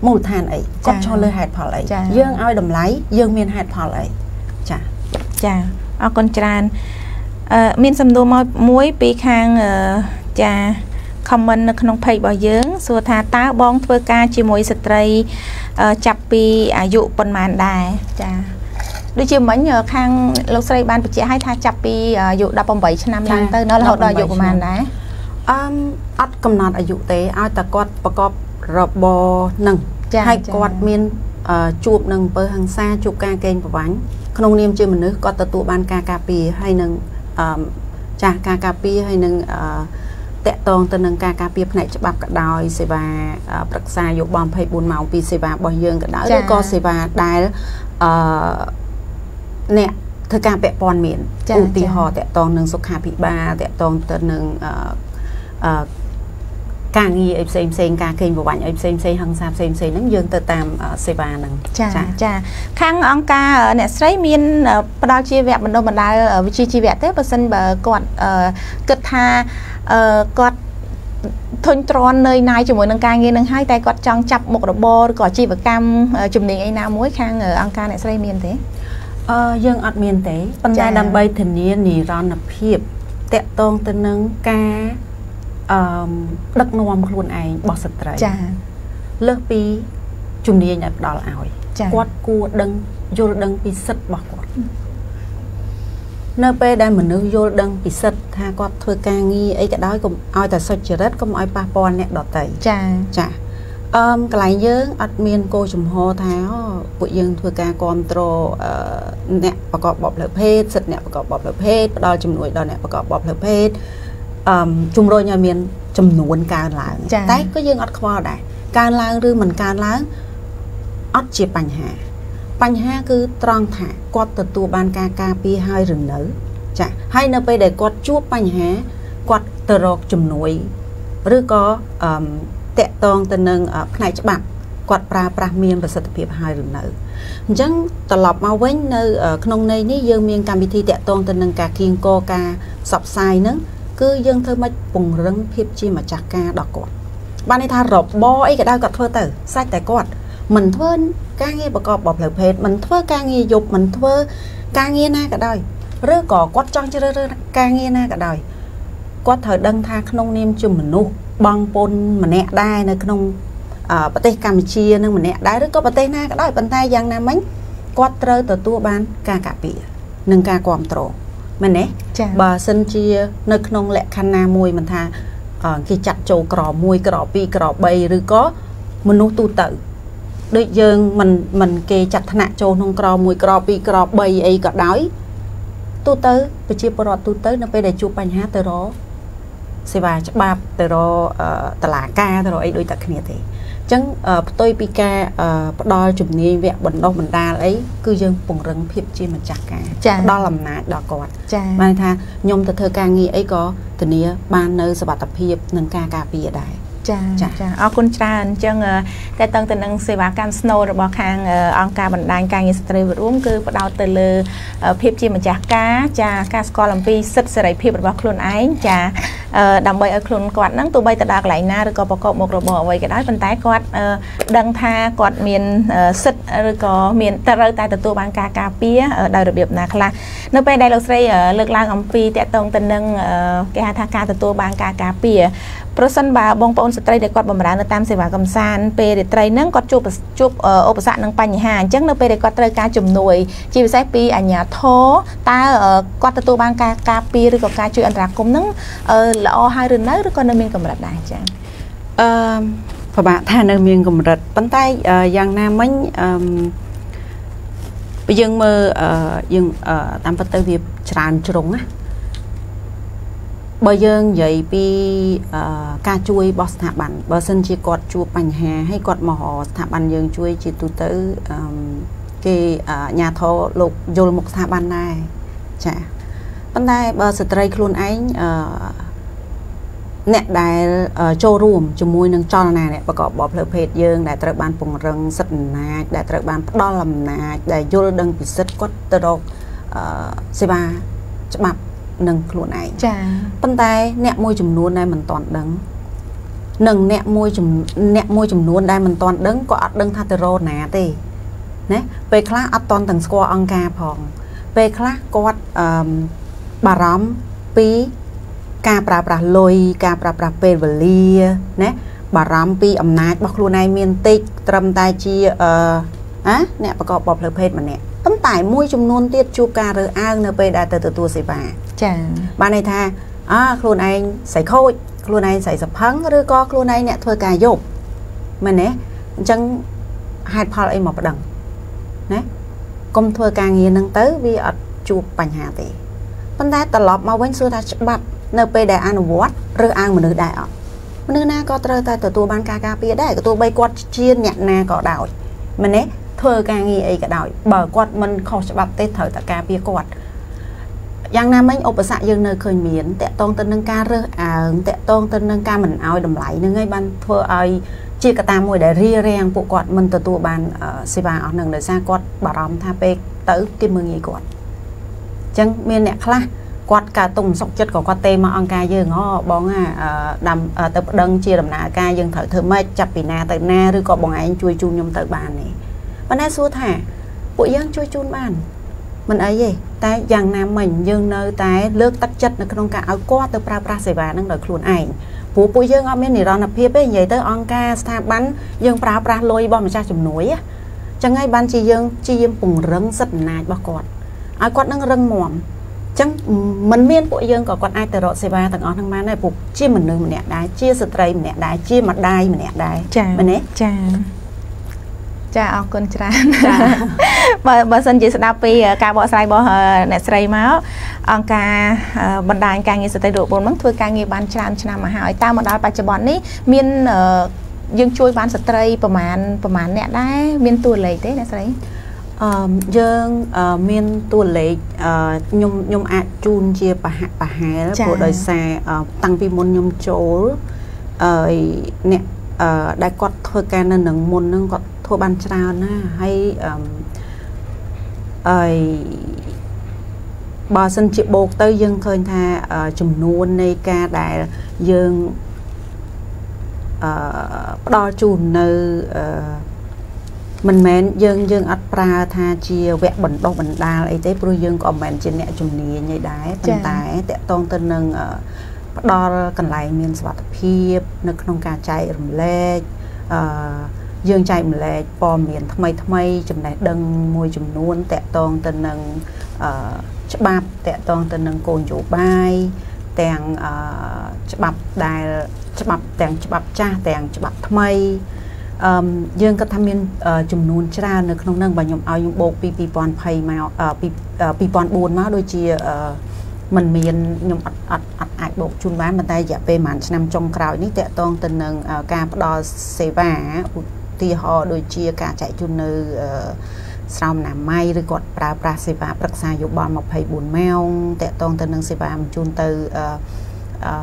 Speaker 7: មូលដ្ឋានអីគាត់ឈរលើហេតុផលអីយើងឲ្យតម្លៃយើងមានហេតុផលអីចា
Speaker 6: ចា អរគុណច្រើនអឺមានសំណួរមកមួយពីខាងចា comment នៅក្នុង page របស់យើងសួរថាតើបងធ្វើការជាមួយស្ត្រីអឺចាប់ពីអាយុប៉ុន្មានដែរចាដូចជាមិញអឺខាងលោកស្រីបានបញ្ជាក់ឲ្យថាចាប់ពីអាយុ18ឆ្នាំឡើងទៅនៅរហូតដល់អាយុប្រហែលដែរ
Speaker 7: អឺមអត់កំណត់អាយុទេឲ្យតែគាត់ប្រកបរបរនឹង
Speaker 6: ចា
Speaker 7: ហើយ
Speaker 6: ចា
Speaker 7: គាត់មានអឺជួបនឹងអំពើហិង្សាជួបការកេងប្រវ័ញ្ច ក្នុងនាមជាមនុស្សគាត់ទទួលបានការការពារហើយនឹងអឺមចាស់ការការពារហើយនឹងអឺតកតងទៅនឹងការការពារផ្នែកច្បាប់ក៏ដោយសេវាអឺប្រឹក្សាយោបល់24ម៉ោងពីសេវារបស់យើងក៏ដោយ
Speaker 6: ចា៎
Speaker 7: ឬក៏សេវាដែលអឺអ្នកធ្វើការពាក់ព័ន្ធមាន
Speaker 6: ចា៎
Speaker 7: ឧទា
Speaker 6: ចា៎
Speaker 7: ហរណ៍តកតងនឹងសុខាភិបាលតកតងទៅនឹងអឺអឺ ការងារអីផ្សេងផ្សេងការកេងប្រវ័ញ្ចអីផ្សេងផ្សេងហិង្សាផ្សេងផ្សេងហ្នឹងយើងទៅតាមអឺសេវាហ្នឹង
Speaker 6: ចាចាខាងអង្គការអ្នកស្រីមានអឺផ្ដល់ជាវគ្គបណ្ដុះបណ្ដាលអឺវិជ្ជាជីវៈទេបើសិនបើគាត់អឺគិតថាអឺគាត់ធុញទ្រាន់នៅណាយជាមួយនឹងការងារនឹងហើយតែគាត់ចង់ចាប់មុខរបរឬក៏អាជីវកម្មអឺជំនាញអីណាមួយខាងអឺអង្គការអ្នកស្រីមានទេ
Speaker 7: អឺយើងអត់មានទេប៉ុន្តែ
Speaker 6: ចា៎
Speaker 7: ដើម្បីធានានិរន្តរភាពតកតងទៅនឹងការ អឺមដឹកនាំខ្លួនឯងរបស់ស្ត្រី
Speaker 6: ចា
Speaker 7: លើសពីជំនាញឲ្យផ្ដល់ឲ្យ
Speaker 6: ចា
Speaker 7: គាត់គួរដឹងយល់ដឹងពីសិទ្ធិរបស់គាត់នៅពេលដែលមនុស្សយល់ដឹងពីសិទ្ធិថាគាត់ធ្វើការងារអីក៏ដោយកុំឲ្យតែសុចរិតកុំឲ្យប៉ះពាល់អ្នកដទៃ
Speaker 6: ចា
Speaker 7: ចាអឺមកន្លែងយើងអត់មានគោលចំហថាអូពួកយើងធ្វើការគ្រប់គ្រងអឺអ្នកប្រកបបបផ្លូវភេទសិទ្ធិអ្នកប្រកបបបផ្លូវភេទផ្ដល់ជំនួយដល់អ្នកប្រកបបបផ្លូវភេទ អឺជំរុញឲ្យមានចំនួនកើនឡើង
Speaker 6: ចា៎
Speaker 7: តែក៏យើងអត់ខ្វល់ដែរកើនឡើងឬមិនកើនឡើងអត់ជាបញ្ហា បញ្ហាគឺត្រង់ថាគាត់ទទួលបានការការពារហើយឬនៅ ចាហើយនៅពេលដែលគាត់ជួបបញ្ហាគាត់ទៅរកជំនួយឬក៏អឺមតកតងទៅនឹងអឺផ្នែកច្បាប់គាត់ប្រើប្រាស់មានប្រសិទ្ធភាពហើយឬនៅអញ្ចឹងត្រឡប់មកវិញនៅអឺក្នុងន័យនេះយើងមានកម្មវិធីតកតងទៅនឹងការគៀងកការផ្សព្វផ្សាយហ្នឹង គឺយើងធ្វើម៉េចពង្រឹងភាពជាម្ចាស់ការដល់គាត់បានន័យថារបរអីក៏ដោយគាត់ធ្វើទៅសាច់តែគាត់មិនធ្វើការងារប្រកបបបផ្លូវភេទមិនធ្វើការងារយប់មិនធ្វើការងារណាក៏ដោយឬក៏គាត់ចង់ជ្រើសរើសការងារណាក៏ដោយគាត់ត្រូវដឹងថាក្នុងនាមជាមនុស្សបងប្អូនម្នាក់ដែរនៅក្នុងអឺប្រទេសកម្ពុជានឹងម្នាក់ដែរឬក៏ប្រទេសណាក៏ដោយប៉ុន្តែយ៉ាងណាមិញគាត់ត្រូវទទួលបានការការពារនិងការគ្រប់គ្រង មែនទេ
Speaker 6: ចា
Speaker 7: បើសិនជា នៅក្នុងលក្ខខណ្ឌណាមួយមិនថាអឺគេចាត់ចូលក្រ1ក្រ2ក្រ3ឬក៏មនុស្សទូទៅដូចយើងមិនមិនគេចាត់ថ្នាក់ចូលក្នុងក្រ1ក្រ2ក្រ3អីក៏ដោយទូទៅប្រជាពលរដ្ឋទូទៅ នៅពេលដែលជួបបញ្ហាទៅរកសេវាច្បាប់ទៅរកអឺតឡាការទៅរកអីដូចតែគ្នាទេអញ្ចឹងអឺផ្ទុយពីការអឺផ្ដល់ជំនាញវគ្គបណ្ដុះបណ្ដាលអីគឺយើងពង្រឹងភាពជាម្ចាស់ការ
Speaker 6: ចា
Speaker 7: ផ្ដល់អំណាចដល់គាត់
Speaker 6: ចា
Speaker 7: បានន័យថាខ្ញុំទៅធ្វើការងារអីក៏ធានាបាននៅសុវត្ថិភាពនិងការការពារដែរ
Speaker 6: ចា
Speaker 7: ចា
Speaker 6: ចាអរគុណច្រើនអញ្ចឹងអឺតែតឹងទៅនឹងសេវាកម្ម Snow របស់ខាងអឺអង្គការបណ្ដាញការងារស្ត្រីរួមគឺផ្ដោតទៅលើអឺភាពជាម្ចាស់ការចាការស្គាល់អំពីសិទ្ធិសេរីភាពរបស់ខ្លួនឯងចាអឺដើម្បីឲ្យខ្លួនគាត់ហ្នឹងទោះបីទៅដល់កន្លែងណាឬក៏ប្រកបមុខរបរអ្វីក៏ដោយប៉ុន្តែគាត់អឺដឹងថាគាត់មានអឺសិទ្ធិឬក៏មានត្រូវតែទទួលបានការការពារអឺដោយរបៀបណាខ្លះនៅពេលដែលលោកស្រីអឺលើកឡើងអំពីតកតងទៅនឹងអឺគេហៅថាការទទួលបានការការពារ ប្រសិនបើបងប្អូនស្ត្រីដែលគាត់បម្រើនៅតាមសេវាកម្មសានពេលរាត្រីហ្នឹងគាត់ជួបជួបអឺឧបសគ្គនឹងបញ្ហាអញ្ចឹងនៅពេលដែលគាត់ត្រូវការជំនួយ ជាពិសេសពីអាជ្ញាធរតើអឺគាត់ទទួលបានការការពារឬក៏ការជួយអន្តរាគមន៍ហ្នឹងអឺល្អហើយឬនៅឬក៏នៅមានកម្រិតដែរចា៎
Speaker 7: អឺពិបាកថានៅមានកម្រិតប៉ុន្តែអឺយ៉ាងណាមិញអឺមបើយើងមើលអឺយើងអឺតាមពិតទៅវាច្រើនជ្រុងណា បើយើងនិយាយពីអឺការជួយរបស់ស្ថាប័នបើសិនជាគាត់ជួបបញ្ហាហើយគាត់មករកស្ថាប័នយើងជួយជាទូទៅអឺមគេអឺអាជ្ញាធរលោកយល់មុខស្ថាប័នដែរចាប៉ុន្តែបើស្ត្រីខ្លួនឯងអឺអ្នកដែលអឺចូលរួមជាមួយនឹងចលនាអ្នកប្រកបរបរផ្លូវភេទយើងដែលត្រូវបានពង្រឹងសិទ្ធិអំណាចដែលត្រូវបានផ្ដល់អំណាចដែលយល់ដឹងពីសិទ្ធិគាត់ទៅរកអឺសេវាច្បាប់ នឹងខ្លួនឯង
Speaker 6: ចា៎
Speaker 7: ប៉ុន្តែអ្នកមួយចំនួនដែលមិនទាន់ដឹងនិងអ្នកមួយចំអ្នកមួយចំនួនដែលមិនទាន់ដឹងក៏អត់ដឹងថាទៅរកណាទេណាពេលខ្លះអត់ទាន់ទាំងស្គាល់អង្គការផង ពេលខ្លះគាត់អឺមបារម្ភពីការប្រើប្រាស់លុយការប្រើប្រាស់ពេលវេលាណាបបារម្ភពីអំណាចរបស់ខ្លួនឯងមានតិចត្រឹមតែជាអឺណាអ្នកប្រកបបបផ្លូវភេទម្នាក់ប៉ុន្តែមួយចំនួនទៀតជួបការរើសអើងនៅពេលដែលទៅទទួលសេវា
Speaker 6: ចា
Speaker 7: បានន័យថាអើខ្លួនឯងស្រីខូចខ្លួនឯងស្រីសផឹងឬក៏ខ្លួនឯងអ្នកធ្វើការយប់មែនទេអញ្ចឹងហេតុផលអីមកប្តឹងណាកុំធ្វើការងារហ្នឹងទៅវាអត់ជួបបញ្ហាទេប៉ុន្តែត្រឡប់មកវិញសួរថាច្បាប់នៅពេលដែលអនុវត្តឬអើងមនុស្សដែរអត់មនុស្សណាក៏ត្រូវតែទទួលបានការការពារដែរក៏ទោះបីគាត់ជាអ្នកណាក៏ដោយមែនទេធ្វើការងារអីក៏ដោយបើគាត់មិនខុសច្បាប់ទេត្រូវតែការពារគាត់ យ៉ាងណាមិញឧបសគ្គយើងនៅឃើញមានតកតងទៅនឹងការរើសអើងតកតងទៅនឹងការមិនអោយតម្លៃនឹងឯងបានធ្វើឲ្យជាកត្តាមួយដែលរារាំងពួកគាត់មិនទទួលបានសេវាអស់នឹងដោយសារគាត់បារម្ភថាពេកទៅគេមើងងាយគាត់អញ្ចឹងមានអ្នកខ្លះគាត់កើតទុំសុកចិត្តក៏គាត់ទេមកអង្គការយើងហ៎បងអាដាំទៅប្តឹងជាដំណើរការយើងត្រូវធ្វើម៉េចចាប់ពីណាទៅណាឬក៏បងឯងជួយជូនខ្ញុំទៅបានទេប៉ុន្តែសួរថាពួកយើងជួយជូនបានមិនអីទេ តែយ៉ាងណាមិញយើងនៅតែលើកទឹកចិត្តនៅក្នុងការឲ្យគាត់ទៅប្រើប្រាស់សេវាហ្នឹងដោយខ្លួនឯងព្រោះពួកយើងអត់មាននិរន្តរភាពទេនិយាយទៅអង្គការស្ថាប័នយើងប្រើប្រាស់លុយរបស់ម្ចាស់ជំនួយចឹងហើយបានជាយើងជាយពង្រឹងសិទ្ធិអំណាចរបស់គាត់ឲ្យគាត់នឹងរឹងមាំចឹងมันមានពួកយើងក៏គាត់អាចទៅរកសេវាទាំងអស់ហ្នឹងបានដែរពួកជាមនុស្សម្នាក់ដែរជាស្ត្រីម្នាក់ដែរជាម្ដាយម្នាក់ដែរ
Speaker 6: មែនទេចា ចាអរគុណច្រើនចាបើបើសិនជាស្ដាប់ពីការបកស្រាយរបស់អ្នកស្រីមកអង្គការបណ្ដាញការងារស្ត្រីលោកបុនហ្នឹងធ្វើការងារបានច្រើនឆ្នាំមកហើយតើមកដល់បច្ចុប្បន្ននេះមានយើងជួយបានស្ត្រីប្រមាណប្រមាណអ្នកដែរមានតួលេខទេអ្នកស្រី
Speaker 7: អឺយើងមានតួលេខខ្ញុំខ្ញុំអាចជូនជាបហបហែលព្រោះដោយសារតាំងពីមុនខ្ញុំចូលអឺអ្នកដែលគាត់ធ្វើការនៅនឹងមុនហ្នឹងគាត់ ធ្វើបានច្រើនណាហើយអឺអីបើសិនជាបូកទៅយើងឃើញថាចំនួននៃការដែលយើងអឺផ្ដល់ជូននៅអឺមិនមែនយើងយើងអត់ប្រើថាជាវគ្គបណ្ដុះបណ្ដាលអីទេព្រោះយើងក៏មិនមែនជាអ្នកជំនាញអីដែរប៉ុន្តែតកតងទៅនឹងផ្ដល់កន្លែងមានសុវត្ថិភាព នៅក្នុងការចែករំលែកអឺ យើងចែកម្លែកព័ត៌មានថ្មីថ្មីចំណេះដឹងមួយចំនួនតកតងទៅនឹងអឺច្បាប់តកតងទៅនឹងគោលនយោបាយទាំងអឺច្បាប់ដែលច្បាប់ទាំងច្បាប់ចាស់ទាំងច្បាប់ថ្មីអឺយើងគាត់ថាមានចំនួនច្រើននៅក្នុងហ្នឹងបើខ្ញុំឲ្យខ្ញុំបូកពី2020មកពី2004មកដូចជាมันមានខ្ញុំអត់អត់អត់អាចបូកជូនបានប៉ុន្តែរយៈពេលប្រហែលឆ្នាំចុងក្រោយនេះតកតងទៅនឹងការផ្ដល់សេវា ទាហរណ៍ដូចជាការចែកជូននៅស្រោមណាម័យឬគាត់ប្រើប្រាស់សេវាប្រឹក្សាយោបល់24ម៉ោងតកតងទៅនឹងសេវាបញ្ជូនទៅអឺ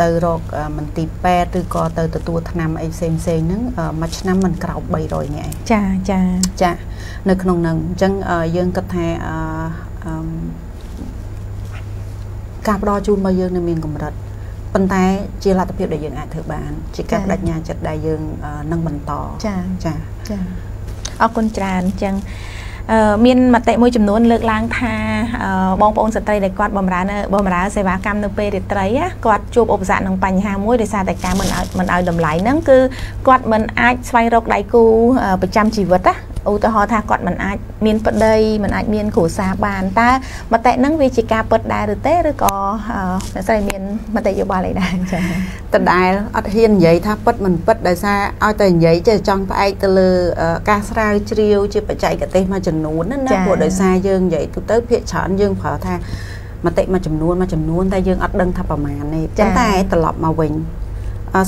Speaker 7: ទៅរកមន្ទីរពេទ្យឬក៏ទៅទទួលថ្នាំអីផ្សេងផ្សេងហ្នឹងមួយឆ្នាំមិនក្រោម300នាក់
Speaker 6: ចាចា
Speaker 7: ចានៅក្នុងហ្នឹងអញ្ចឹងយើងគិតថាអឺការផ្ដល់ជូនរបស់យើងនៅមានកម្រិត ប៉ុន្តែជាលទ្ធភាពដែលយើងអាចធ្វើបាន ជាការបដិញ្ញាចិត្តដែលយើងនឹងបន្ត
Speaker 6: ចាចាចាអរគុណច្រើនអញ្ចឹងមានមតិមួយចំនួនលើកឡើងថាបងប្អូនស្ត្រីដែលគាត់បម្រើនៅបម្រើសេវាកម្មនៅពេលរាត្រីគាត់ជួបឧបសគ្គនឹងបញ្ហាមួយដោយសារតែការមិនឲ្យមិនឲ្យតម្លៃហ្នឹងគឺគាត់មិនអាចស្វែងរកដៃគូប្រចាំជីវិតណា ឧទាហរណ៍ថាគាត់មិនអាចមានប្តីមិនអាចមានគ្រួសារបានតើមតិហ្នឹងវាជាការពិតដែរឬទេឬក៏អ្នកស្រីមានមតិយោបល់អីដែរចា៎
Speaker 7: តដែលអត់ហ៊ាននិយាយថាពិតមិនពិតដោយសារឲ្យតែនិយាយចេះចង់ផ្អែកទៅលើការស្រាវជ្រាវជាបច្ចេកទេសមួយចំនួនណាណាព្រោះដោយសារយើងនិយាយទូទៅភាគច្រើនយើងប្រើថាមតិមួយចំនួនមួយចំនួនតែយើងអត់ដឹងថាប្រមាណទេប៉ុន្តែត្រឡប់មកវិញ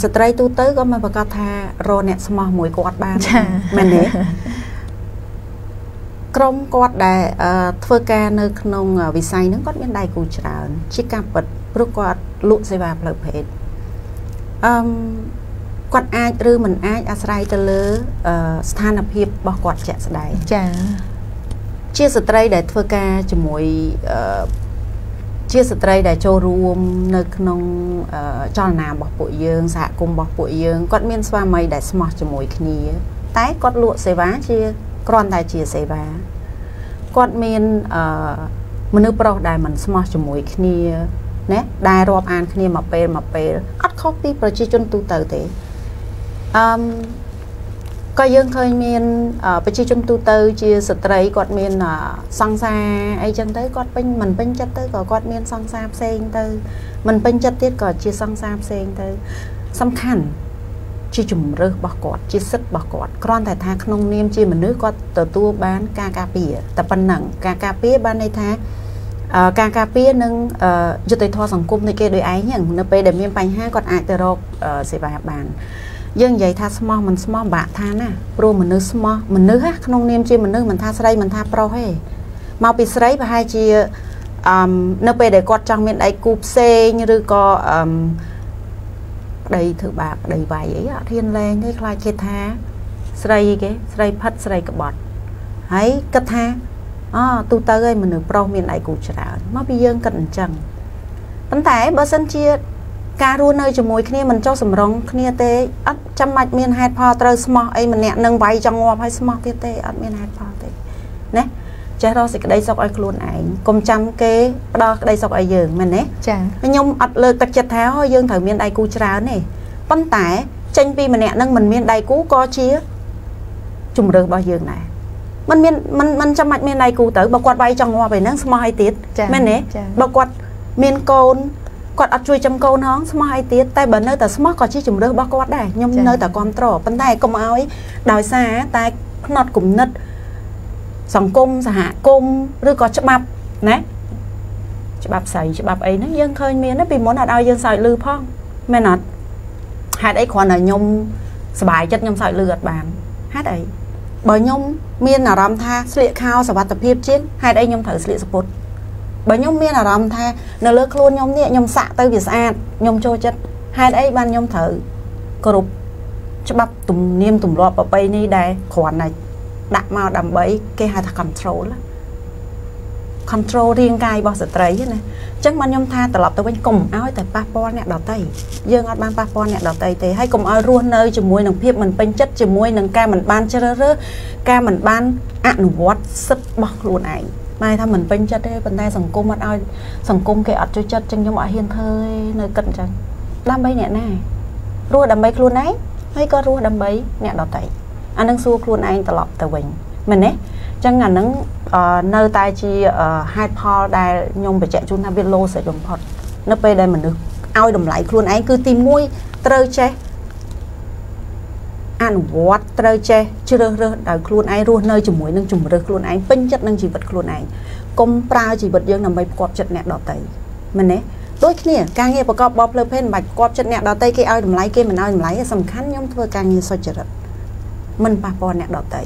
Speaker 7: ស្ត្រីទូទៅក៏មិនប្រកាសថារអ្នកស្មោះមួយគាត់បានមែនទេ ក្រុមគាត់ដែលធ្វើការនៅក្នុងវិស័យហ្នឹងគាត់មានដៃគូច្រើន ជាការពិតព្រោះគាត់លក់សេវាផ្លូវភេទអឺគាត់អាចឬមិនអាចអាស្រ័យទៅលើស្ថានភាពរបស់គាត់ជាក់ស្ដែង
Speaker 6: ចា៎
Speaker 7: ជាស្ត្រីដែលធ្វើការជាមួយជាស្ត្រីដែលចូលរួមនៅក្នុងចលនារបស់ពួកយើងសហគមន៍របស់ពួកយើងគាត់មានស្វាមីដែលស្មោះជាមួយគ្នា តែគាត់លក់សេវាជា គ្រាន់តែជាសេវាគាត់មានអឺមនុស្សប្រុសដែលមិនស្មោះជាមួយគ្នាណាដែលរាប់អានគ្នាមួយពេលមួយពេលអត់ខុសពីប្រជាជនទូទៅទេអឺក៏យើងឃើញមានប្រជាជនទូទៅជាស្ត្រីគាត់មានសង្សារអីចឹងទៅគាត់ពេញមិនពេញចិត្តទៅក៏គាត់មានសង្សារផ្សេងទៅមិនពេញចិត្តទៀតក៏ជាសង្សារផ្សេងទៅសំខាន់ ជាជំរើសរបស់គាត់ជាសិទ្ធិរបស់គាត់គ្រាន់តែថាក្នុងនាមជាមនុស្សគាត់ទទួលបានការការពារតែប៉ុណ្ណឹងការការពារបានន័យថាការការពារនឹងយុត្តិធម៌សង្គមនៃគេដោយឯងហ្នឹងនៅពេលដែលមានបញ្ហាគាត់អាចទៅរកសេវាបានយើងនិយាយថាស្មោះមិនស្មោះបាក់ថាណាព្រោះមនុស្សស្មោះមនុស្សក្នុងនាមជាមនុស្សមិនថាស្រីមិនថាប្រុសទេមកពីស្រីប្រហែលជាអឺនៅពេលដែលគាត់ចង់មានដៃគូផ្សេងឬក៏អឺ ប្តីធ្វើបាបប្តីវាយអីអត់ហ៊ានលែងទេខ្លាចគេថា ស្រីគេស្រីផិតស្រីក្បត់ហើយគិតថាអូទូទៅហើយមនុស្សប្រុសមានដៃគូច្រើនមកពីយើងគិតអញ្ចឹងប៉ុន្តែបើសិនជាការរស់នៅជាមួយគ្នាមិនចុះសម្រងគ្នាទេអត់ចាំបាច់មានហេតុផលត្រូវស្មោះអីម្នាក់នឹងវាយចង់ងាប់ឲ្យស្មោះទៀតទេអត់មានហេតុផលទេណា ចេះរកសេចក្តីសុខឲ្យខ្លួនឯងកុំចាំគេផ្ដល់ក្តីសុខឲ្យយើងមែនទេ
Speaker 6: ចា
Speaker 7: ខ្ញុំអត់លើកទឹកចិត្តថាយើងត្រូវមានដៃគូច្រើនទេប៉ុន្តែចេញពីម្នាក់នឹងមិនមានដៃគូក៏ជាជំរើសរបស់យើងដែរมันមានมันมันចាំបាច់មានដៃគូទៅបើគាត់វាយចង់ងាប់ឯហ្នឹងស្មោះឲ្យទៀតមែនទេបើគាត់មានកូនគាត់អត់ជួយចំកូនហងស្មោះឲ្យទៀតតែបើនៅតែស្មោះក៏ជាជំរើសរបស់គាត់ដែរខ្ញុំនៅតែគ្រប់ត្រប៉ុន្តែកុំឲ្យដោយសារតែផ្នត់គំនិត សង្គមសហគមន៍ឬក៏ច្បាប់ណាច្បាប់ស្អីច្បាប់អីហ្នឹងយើងឃើញមានពីមុនអត់ឲ្យយើងសើចលឺផងមែនអត់ហេតុអីគ្រាន់តែខ្ញុំសบายចិត្តខ្ញុំសើចលឺអត់បានហេតុអីបើខ្ញុំមានអារម្មណ៍ថាស្លៀកខោសវត្ថភាពជាងហេតុអីខ្ញុំត្រូវស្លៀកសពុតបើខ្ញុំមានអារម្មណ៍ថានៅលើខ្លួនខ្ញុំនេះខ្ញុំសាក់ទៅវាស្អាតខ្ញុំចូលចិត្តហេតុអីបានខ្ញុំត្រូវគ្រប់ច្បាប់ទំនៀមទម្លាប់ប្រពៃណីដែលគ្រាន់តែ ដាក់មកដើម្បីគេហៅថា control control រាងកាយរបស់ស្ត្រីណាអញ្ចឹងបានខ្ញុំថាត្រឡប់ទៅវិញកុំឲ្យតែប៉ះពាល់អ្នកដតីយើងអត់បានប៉ះពាល់អ្នកដតីទេហើយកុំឲ្យរស់នៅជាមួយនឹងភាពមិនពេញចិត្តជាមួយនឹងការមិនបានជ្រើសរើសការមិនបានអនុវត្តសិទ្ធិរបស់ខ្លួនឯងម៉ែថាមិនពេញចិត្តទេប៉ុន្តែសង្គមអត់ឲ្យសង្គមគេអត់ជួយចិត្តចឹងខ្ញុំអត់ហ៊ានធ្វើនៅគិតអញ្ចឹងដើម្បីអ្នកណារស់ដើម្បីខ្លួនឯងហើយក៏រស់ដើម្បីអ្នកដទៃ អានឹងសួរខ្លួនឯងត្រឡប់ទៅវិញមែនទេចឹងអានឹងនៅតែជាហេតុផលដែលខ្ញុំបញ្ជាក់ជូនថាវា low សេចបំផុតនៅពេលដែលមនុស្សឲ្យតម្លៃខ្លួនឯងគឺទី1ត្រូវចេះអនុវត្តត្រូវចេះជ្រើសរើសដោយខ្លួនឯងរស់នៅជាមួយនឹងជំរើសខ្លួនឯងពេញចិត្តនឹងជីវិតខ្លួនឯងកុំប្រើជីវិតយើងដើម្បីផ្គប់ចិត្តអ្នកដទៃមែនទេដូចគ្នាការងារប្រកបបបផ្លូវភេទមិនបាច់ផ្គប់ចិត្តអ្នកដទៃគេឲ្យតម្លៃគេមិនឲ្យតម្លៃសំខាន់ខ្ញុំធ្វើការងារសុចរិត មិនប៉ះពាល់អ្នកដទៃ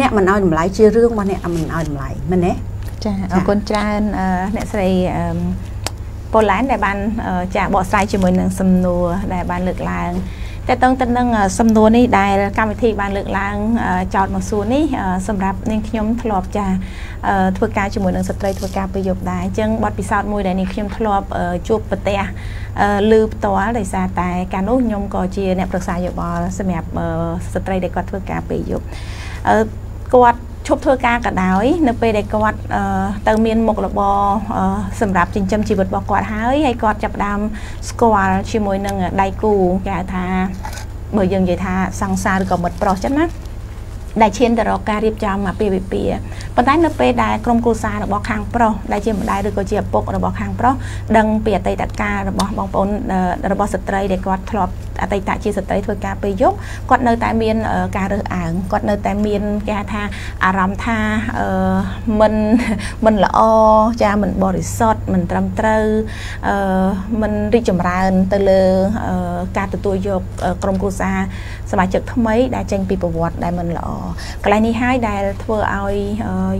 Speaker 7: អ្នកមិនឲ្យតម្លៃជារឿងរបស់អ្នកមិនឲ្យតម្លៃមែនទេ
Speaker 6: ចាអរគុណច្រើនអ្នកស្រីប៉ូឡែនដែលបានចាបកស្រាយជាមួយនឹងសំណួរដែលបានលើកឡើង តើតឹងទៅនឹងសំណួរនេះដែលកម្មវិធីបានលើកឡើងចោតមកសួរនេះសម្រាប់នាងខ្ញុំធ្លាប់ចាធ្វើការជាមួយនឹងស្ត្រីធ្វើការពេលយប់ដែរអញ្ចឹងបទពិសោធន៍មួយដែលនាងខ្ញុំធ្លាប់ជួបប្រទះលឺផ្ទាល់ដោយសារតែកាលនោះខ្ញុំក៏ជាអ្នកប្រឹក្សាយោបល់សម្រាប់ស្ត្រីដែលគាត់ធ្វើការពេលយប់គាត់ ឈប់ធ្វើការក៏ដោយ នៅពេលដែលគាត់ទៅមានមុខរបរសម្រាប់ចិញ្ចឹមជីវិតរបស់គាត់ហើយហើយគាត់ចាប់ផ្ដើមស្គាល់ជាមួយនឹងដៃគូគេហៅថាបើយើងនិយាយថាសង្សារឬក៏មិត្តប្រុសចឹងណា ដែលឈានទៅរកការរៀបចំអាពាហ៍ពិពាហ៍ប៉ុន្តែនៅពេលដែលក្រុមគ្រួសាររបស់ខាងប្រុសដែលជាម្ដាយឬក៏ជាឪពុករបស់ខាងប្រុសដឹងពីអតីតកាលរបស់បងប្អូនរបស់ស្ត្រីដែលគាត់ធ្លាប់អតីតជាស្ត្រីធ្វើការពេលយប់គាត់នៅតែមានការរើសអើងគាត់នៅតែមានគេហៅថាអារម្មណ៍ថាមិនមិនល្អចាមិនបរិសុទ្ធមិនត្រឹមត្រូវមិនរីកចម្រើនទៅលើការទទួលយកក្រុមគ្រួសារសមាជិកថ្មីដែលចេញពីប្រវត្តិដែលមិនល្អកន្លែងនេះហើយដែលធ្វើឲ្យ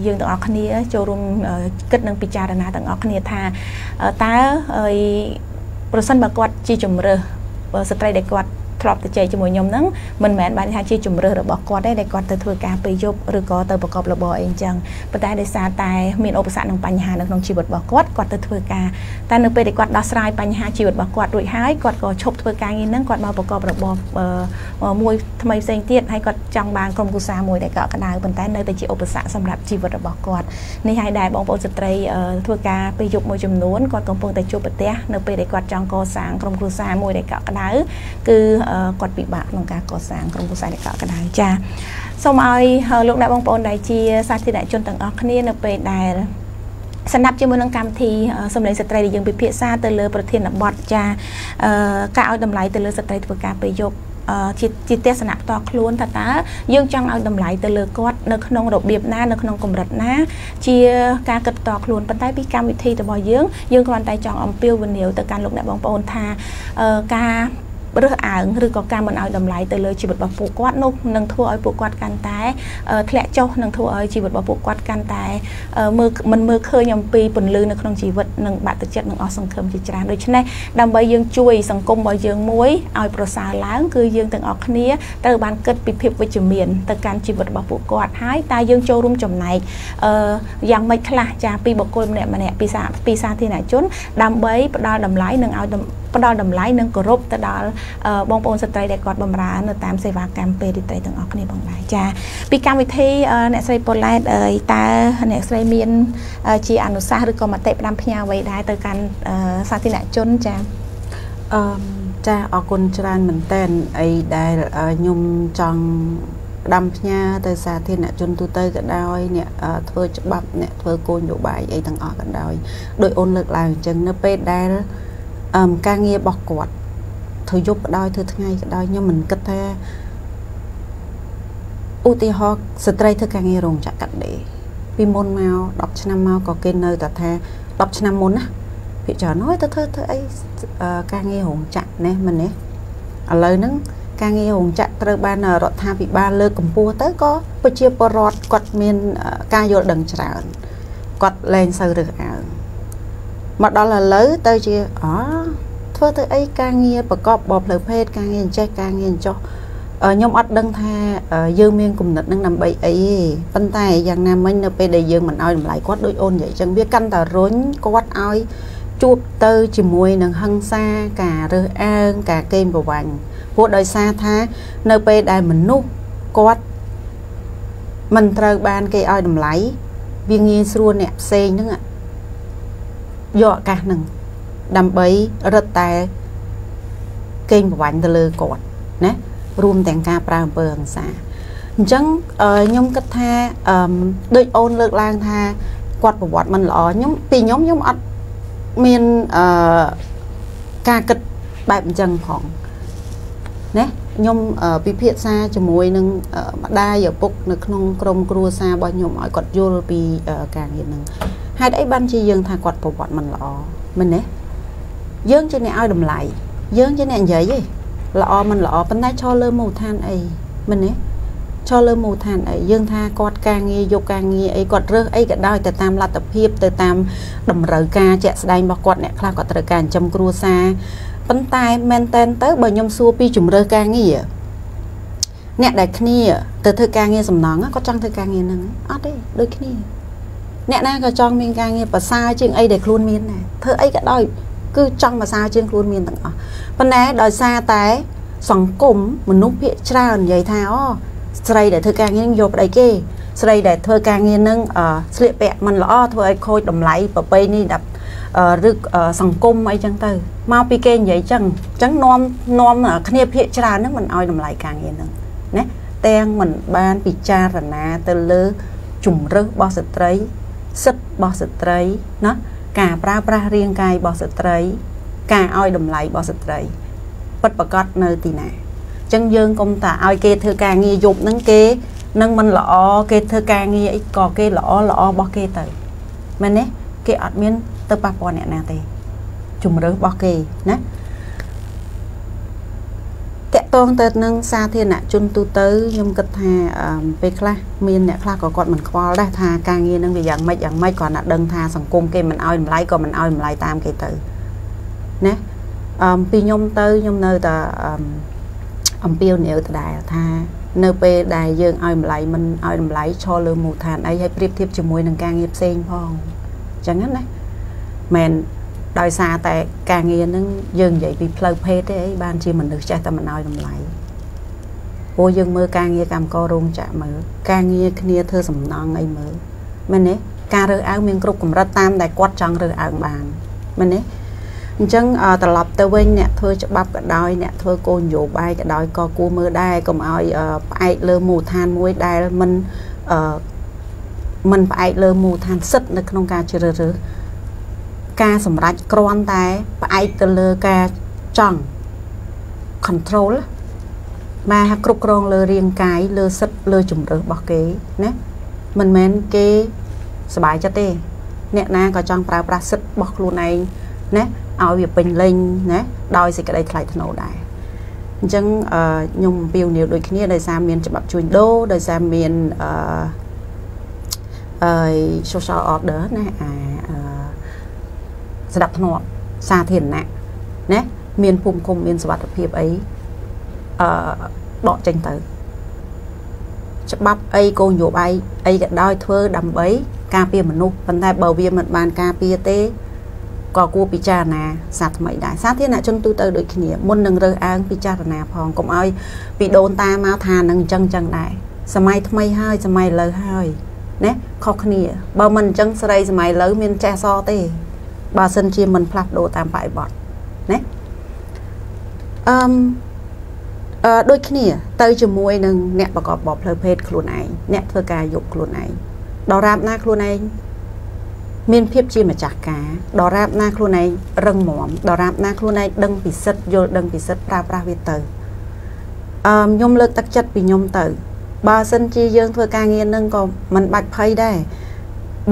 Speaker 6: យើងទាំងអស់គ្នាចូលរួមគិតនិងពិចារណាទាំងអស់គ្នាថាតើប្រសិនបើគាត់ជាជំរើសស្ត្រីដែលគាត់ ធ្លាប់ទៅជែកជាមួយខ្ញុំហ្នឹងមិនមែនបានថាជាជំរើសរបស់គាត់ទេដែលគាត់ទៅធ្វើការពេលយប់ឬក៏ទៅប្រកបរបរអីអញ្ចឹងប៉ុន្តែដោយសារតែមានឧបសគ្គនិងបញ្ហានៅក្នុងជីវិតរបស់គាត់គាត់ទៅធ្វើការតែនៅពេលដែលគាត់ដោះស្រាយបញ្ហាជីវិតរបស់គាត់រួចហើយគាត់ក៏ឈប់ធ្វើការងារហ្នឹងគាត់មកប្រកបរបរមួយថ្មីផ្សេងទៀតហើយគាត់ចង់បានក្រុមគ្រួសារមួយដែលកក់ក្ដៅប៉ុន្តែនៅតែជាឧបសគ្គសម្រាប់ជីវិតរបស់គាត់នេះហើយដែលបងប្អូនស្ត្រីធ្វើការពេលយប់មួយចំនួនគាត់កំពុងតែជួបប្រទះនៅពេលដែលគាត់ចង់កសាងក្រុមគ្រួសារមួយដែលកក់ក្ដៅគឺគាត់ពិបាកក្នុងការកសាងក្រុមគ្រួសារអ្នកកក់ក្ដៅចាសូមឲ្យលោកអ្នកបងប្អូនដែលជាសាធារណជនទាំងអស់គ្នានៅពេលដែលស្នាប់ជាមួយនឹងកម្មវិធីសម្លេងស្ត្រីដែលយើងពិភាក្សាទៅលើប្រធានបទចាការឲ្យតម្លៃទៅលើស្ត្រីធ្វើការពេលយប់ជាជាទស្សនៈផ្ទាល់ខ្លួនថាតើយើងចង់ឲ្យតម្លៃទៅលើគាត់នៅក្នុងរបៀបណានៅក្នុងកម្រិតណា ជាការគិតផ្ទាល់ខ្លួនប៉ុន្តែពីកម្មវិធីរបស់យើងយើងគ្រាន់តែចង់អំពាវនាវទៅកាន់លោកអ្នកបងប្អូនថាការ រើសអើងឬក៏ការមិនឲ្យតម្លៃទៅលើជីវិតរបស់ពួកគាត់នោះនឹងធ្វើឲ្យពួកគាត់កាន់តែធ្លាក់ចុះនឹងធ្វើឲ្យជីវិតរបស់ពួកគាត់កាន់តែមើលមិនមើលឃើញអំពីពន្លឺនៅក្នុងជីវិតនិងបាក់ទឹកចិត្តនិងអស់សង្ឃឹមជាច្រើនដូច្នេះដើម្បីយើងជួយសង្គមរបស់យើងមួយឲ្យប្រសើរឡើងគឺយើងទាំងអស់គ្នាត្រូវបានគិតពីភាពវិជ្ជមានទៅកាន់ជីវិតរបស់ពួកគាត់ហើយតើយើងចូលរួមចំណែកអឺយ៉ាងម៉េចខ្លះចាពីបុគ្គលម្នាក់ម្នាក់ពីសាពីសាធារណជន ដើម្បីផ្ដល់តម្លៃនិងឲ្យផ្ដល់តម្លៃនិងគោរពទៅដល់បងប្អូនស្ត្រីដែលគាត់បម្រើនៅតាមសេវាកម្មពេលរាត្រីទាំងអស់គ្នាផងដែរចាពីកម្មវិធីអ្នកស្រីប៉ូឡេតតើអ្នកស្រីមានជាអនុសាសន៍ឬក៏មតិផ្ដាំផ្ញើអ្វីដែរទៅកាន់សាធារណជនចា
Speaker 7: អឺចាអរគុណច្រើនមែនតើអីដែលខ្ញុំចង់ផ្ដាំផ្ញើទៅសាធារណជនទូទៅក៏ដោយអ្នកធ្វើច្បាប់អ្នកធ្វើគោលនយោបាយអីទាំងអស់ក៏ដោយដោយអូនលើកឡើងអញ្ចឹងនៅពេលដែលអឺ ការងាររបស់គាត់ធ្វើយប់ក៏ដោយធ្វើថ្ងៃក៏ដោយខ្ញុំមិនគិតថាឧទាហរណ៍ស្ត្រីធ្វើការងាររោងចក្រកាត់ដេរពីមុនមក10ឆ្នាំមកក៏គេនៅតែថា10ឆ្នាំមុនណាភាគច្រើនហើយទៅធ្វើធ្វើអីការងាររោងចក្រណាមែនទេឥឡូវហ្នឹងការងាររោងចក្រត្រូវបានរដ្ឋាភិបាលលើកកម្ពស់ទៅក៏ប្រជាពលរដ្ឋគាត់មានការយល់ដឹងច្រើនគាត់លែងសូវរើសអើង មកដល់ឥឡូវទៅជាអូធ្វើទៅអីការងារប្រកបបបផ្លូវភេទការងារអញ្ចេះការងារអញ្ចោះខ្ញុំអត់ដឹងថាយើងមានគំនិតនឹងដើម្បីអីទេប៉ុន្តែយ៉ាងណាមិញនៅពេលដែលយើងមិនឲ្យតម្លៃគាត់ដូចអូននិយាយចឹងវាកាន់តែរុញគាត់ឲ្យជួបទៅជាមួយនឹងហឹង្សាការរើសអើងការកេងប្រវ័ញ្ចព្រោះដោយសារថានៅពេលដែលមនុស្សគាត់មិនត្រូវបានគេឲ្យតម្លៃវាងាយស្រួលអ្នកផ្សេងហ្នឹង យកឱកាសហ្នឹងដើម្បីរឹតតែកេងប្រវ័ញ្ចទៅលើគាត់ណារួមទាំងការប្រើអំពើហិង្សាអញ្ចឹងខ្ញុំគិតថាអឺដូចអូនលើកឡើងថាគាត់ប្រវត្តិមិនល្អខ្ញុំពីខ្ញុំខ្ញុំអត់មានអឺការគិតបែបអញ្ចឹងផងណាខ្ញុំពិភាក្សាជាមួយនឹងម្ដាយឪពុកនៅក្នុងក្រុមគ្រួសាររបស់ខ្ញុំឲ្យគាត់យល់ពីការងារហ្នឹង ហេតុអីបានជាយើងថាគាត់ប្រវត្តិមិនល្អមែនទេយើងជាអ្នកឲ្យតម្លៃយើងជាអ្នកនិយាយឯងល្អមិនល្អប៉ុន្តែឈរលើមូលដ្ឋានអីមែនទេឈរលើមូលដ្ឋានអីយើងថាគាត់ការងារយកការងារអីគាត់រើសអីក៏ដោយទៅតាមលទ្ធភាពទៅតាមតម្រូវការជាក់ស្ដែងរបស់គាត់អ្នកខ្លះគាត់ត្រូវការចិញ្ចឹមគ្រួសារប៉ុន្តែមែនតែនទៅបើខ្ញុំសួរពីជំរើសការងារអ្នកដែលគ្នាទៅធ្វើការងារសំណងគាត់ចង់ធ្វើការងារហ្នឹងអត់ទេដូចគ្នា អ្នកណាក៏ចង់មានការងារប្រសើរជាងអីដែលខ្លួនមានដែរធ្វើអីក៏ដោយគឺចង់ភាសាជាងខ្លួនមានទាំងអស់ប៉ុន្តែដោយសារតែសង្គមមនុស្សភាគច្រើននិយាយថាអូស្រីដែលធ្វើការងារនឹងយកប្តីគេស្រីដែលធ្វើការងារនឹងស្លៀកពាក់មិនល្អធ្វើឲ្យខូចតម្លៃប្រពៃនេះដល់ឬសង្គមអីចឹងទៅមកពីគេនិយាយចឹងអញ្ចឹងនាំនាំគ្នាភាកច្រើនហ្នឹងមិនឲ្យតម្លៃការងារហ្នឹងណាទាំងមិនបានពិចារណាទៅលើជំរឹះរបស់ស្ត្រី សិទ្ធិរបស់ស្ត្រីណាការប្រើប្រាស់រាងកាយរបស់ស្ត្រី ការឲ្យតម្លៃរបស់ស្ត្រីពិតប្រកបនៅទីណាអញ្ចឹងយើងកុំតាឲ្យគេធ្វើការងារយប់ហ្នឹងគេនឹងមិនល្អគេធ្វើការងារអីក៏គេល្អល្អរបស់គេទៅមែនទេគេអត់មានទៅប៉ះពាល់អ្នកណាទេជំរើសរបស់គេណាត កតងទៅនឹងសាធារណជនទូទៅខ្ញុំគិតថាពេលខ្លះមានអ្នកខ្លះក៏គាត់មិនខ្វល់ដែរថាការងារនឹងវាយ៉ាងម៉េចយ៉ាងម៉េចគាត់ណាដឹងថាសង្គមគេមិនឲ្យតម្លៃក៏មិនឲ្យតម្លៃតាមគេទៅណាអឺពីខ្ញុំទៅខ្ញុំនៅតែអំពាវនាវដដែលថានៅពេលដែលយើងឲ្យតម្លៃមិនឲ្យតម្លៃឈរលើមូលដ្ឋានអីហើយប្រៀបធៀបជាមួយនឹងការងារផ្សេងផងអញ្ចឹងណាមែន ដោយសារតែការងារហ្នឹងយើងនិយាយពីផ្លូវភេទទេអីបានជាមនុស្សចេះតែមិនឲ្យតម្លៃព្រោះយើងមើលការងារកម្មកររោងចក្រមើលការងារគ្នាធ្វើសំណង់អីមើលមែនទេការរើសអើងមានគ្រប់កម្រិតតាមដែលគាត់ចង់រើសអើងបានមែនទេអអញ្ចឹងត្រឡប់ទៅវិញអ្នកធ្វើច្បាប់ក៏ដោយអ្នកធ្វើគោលនយោបាយក៏ដោយក៏គួរមើលដែរកុំឲ្យផ្អែកលើមូលដ្ឋានមួយដែលមិនអឺមិនផ្អែកលើមូលដ្ឋានសិទ្ធិនៅក្នុងការជ្រើសរើស ការសម្រេចគ្រាន់តែផ្អែកទៅលើការចង់ control បាទគ្រប់គ្រងលើរាងកាយលើសិទ្ធលើជំរើសរបស់គេណាមិនមែនគេសบายចិត្តទេអ្នកណាក៏ចង់ប្រើប្រាស់សិទ្ធរបស់ខ្លួនឯងណាឲ្យវាពេញលេញណាដោយសេចក្តីថ្លៃថ្នូរដែរអញ្ចឹងខ្ញុំអំពាវនាវដូចគ្នាដោយសារមានច្បាប់ជួញដូរដោយសារមានអឺអឺ social order ណាអា ស្ដាប់ធ្នាប់សាធារណៈណាមានភូមិឃុំមានសវត្ថភាពអីអឺដកចេញទៅច្បាប់អីគោលនយោបាយអីក៏ដោយធ្វើដើម្បីការពារមនុស្សប៉ុន្តែបើវាមិនបានការពារទេក៏គួរពិចារណាសាថ្មីដែរសាធារណជនទូទៅដូចគ្នាមុននឹងរើសអើងពិចារណាផងកុំឲ្យពីដូនតាមកថានឹងអញ្ចឹងអញ្ចឹងដែរសម័យថ្មីហើយសម័យលើហើយណាខុសគ្នា បើមិនអញ្ចឹងស្រីសម័យលើមានចេះសទេ បើសិនជាមិនផ្លាស់ប្ដូរតាមបរិបទណាអឺអឺដូចគ្នា ទៅជាមួយនឹងអ្នកប្រកបបបផ្លូវភេទខ្លួនឯងអ្នកធ្វើការយកខ្លួនឯងដរាបណាខ្លួនឯងមានភាពជាម្ចាស់ការដរាបណាខ្លួនឯងរឹងមាំដរាបណាខ្លួនឯងដឹងពិសិដ្ឋយល់ដឹងពិសិដ្ឋប្រើប្រាស់វាទៅអឺខ្ញុំលើកទឹកចិត្តពីខ្ញុំទៅបើសិនជាយើងធ្វើការងារនឹងក៏មិនបាច់ភ័យដែរ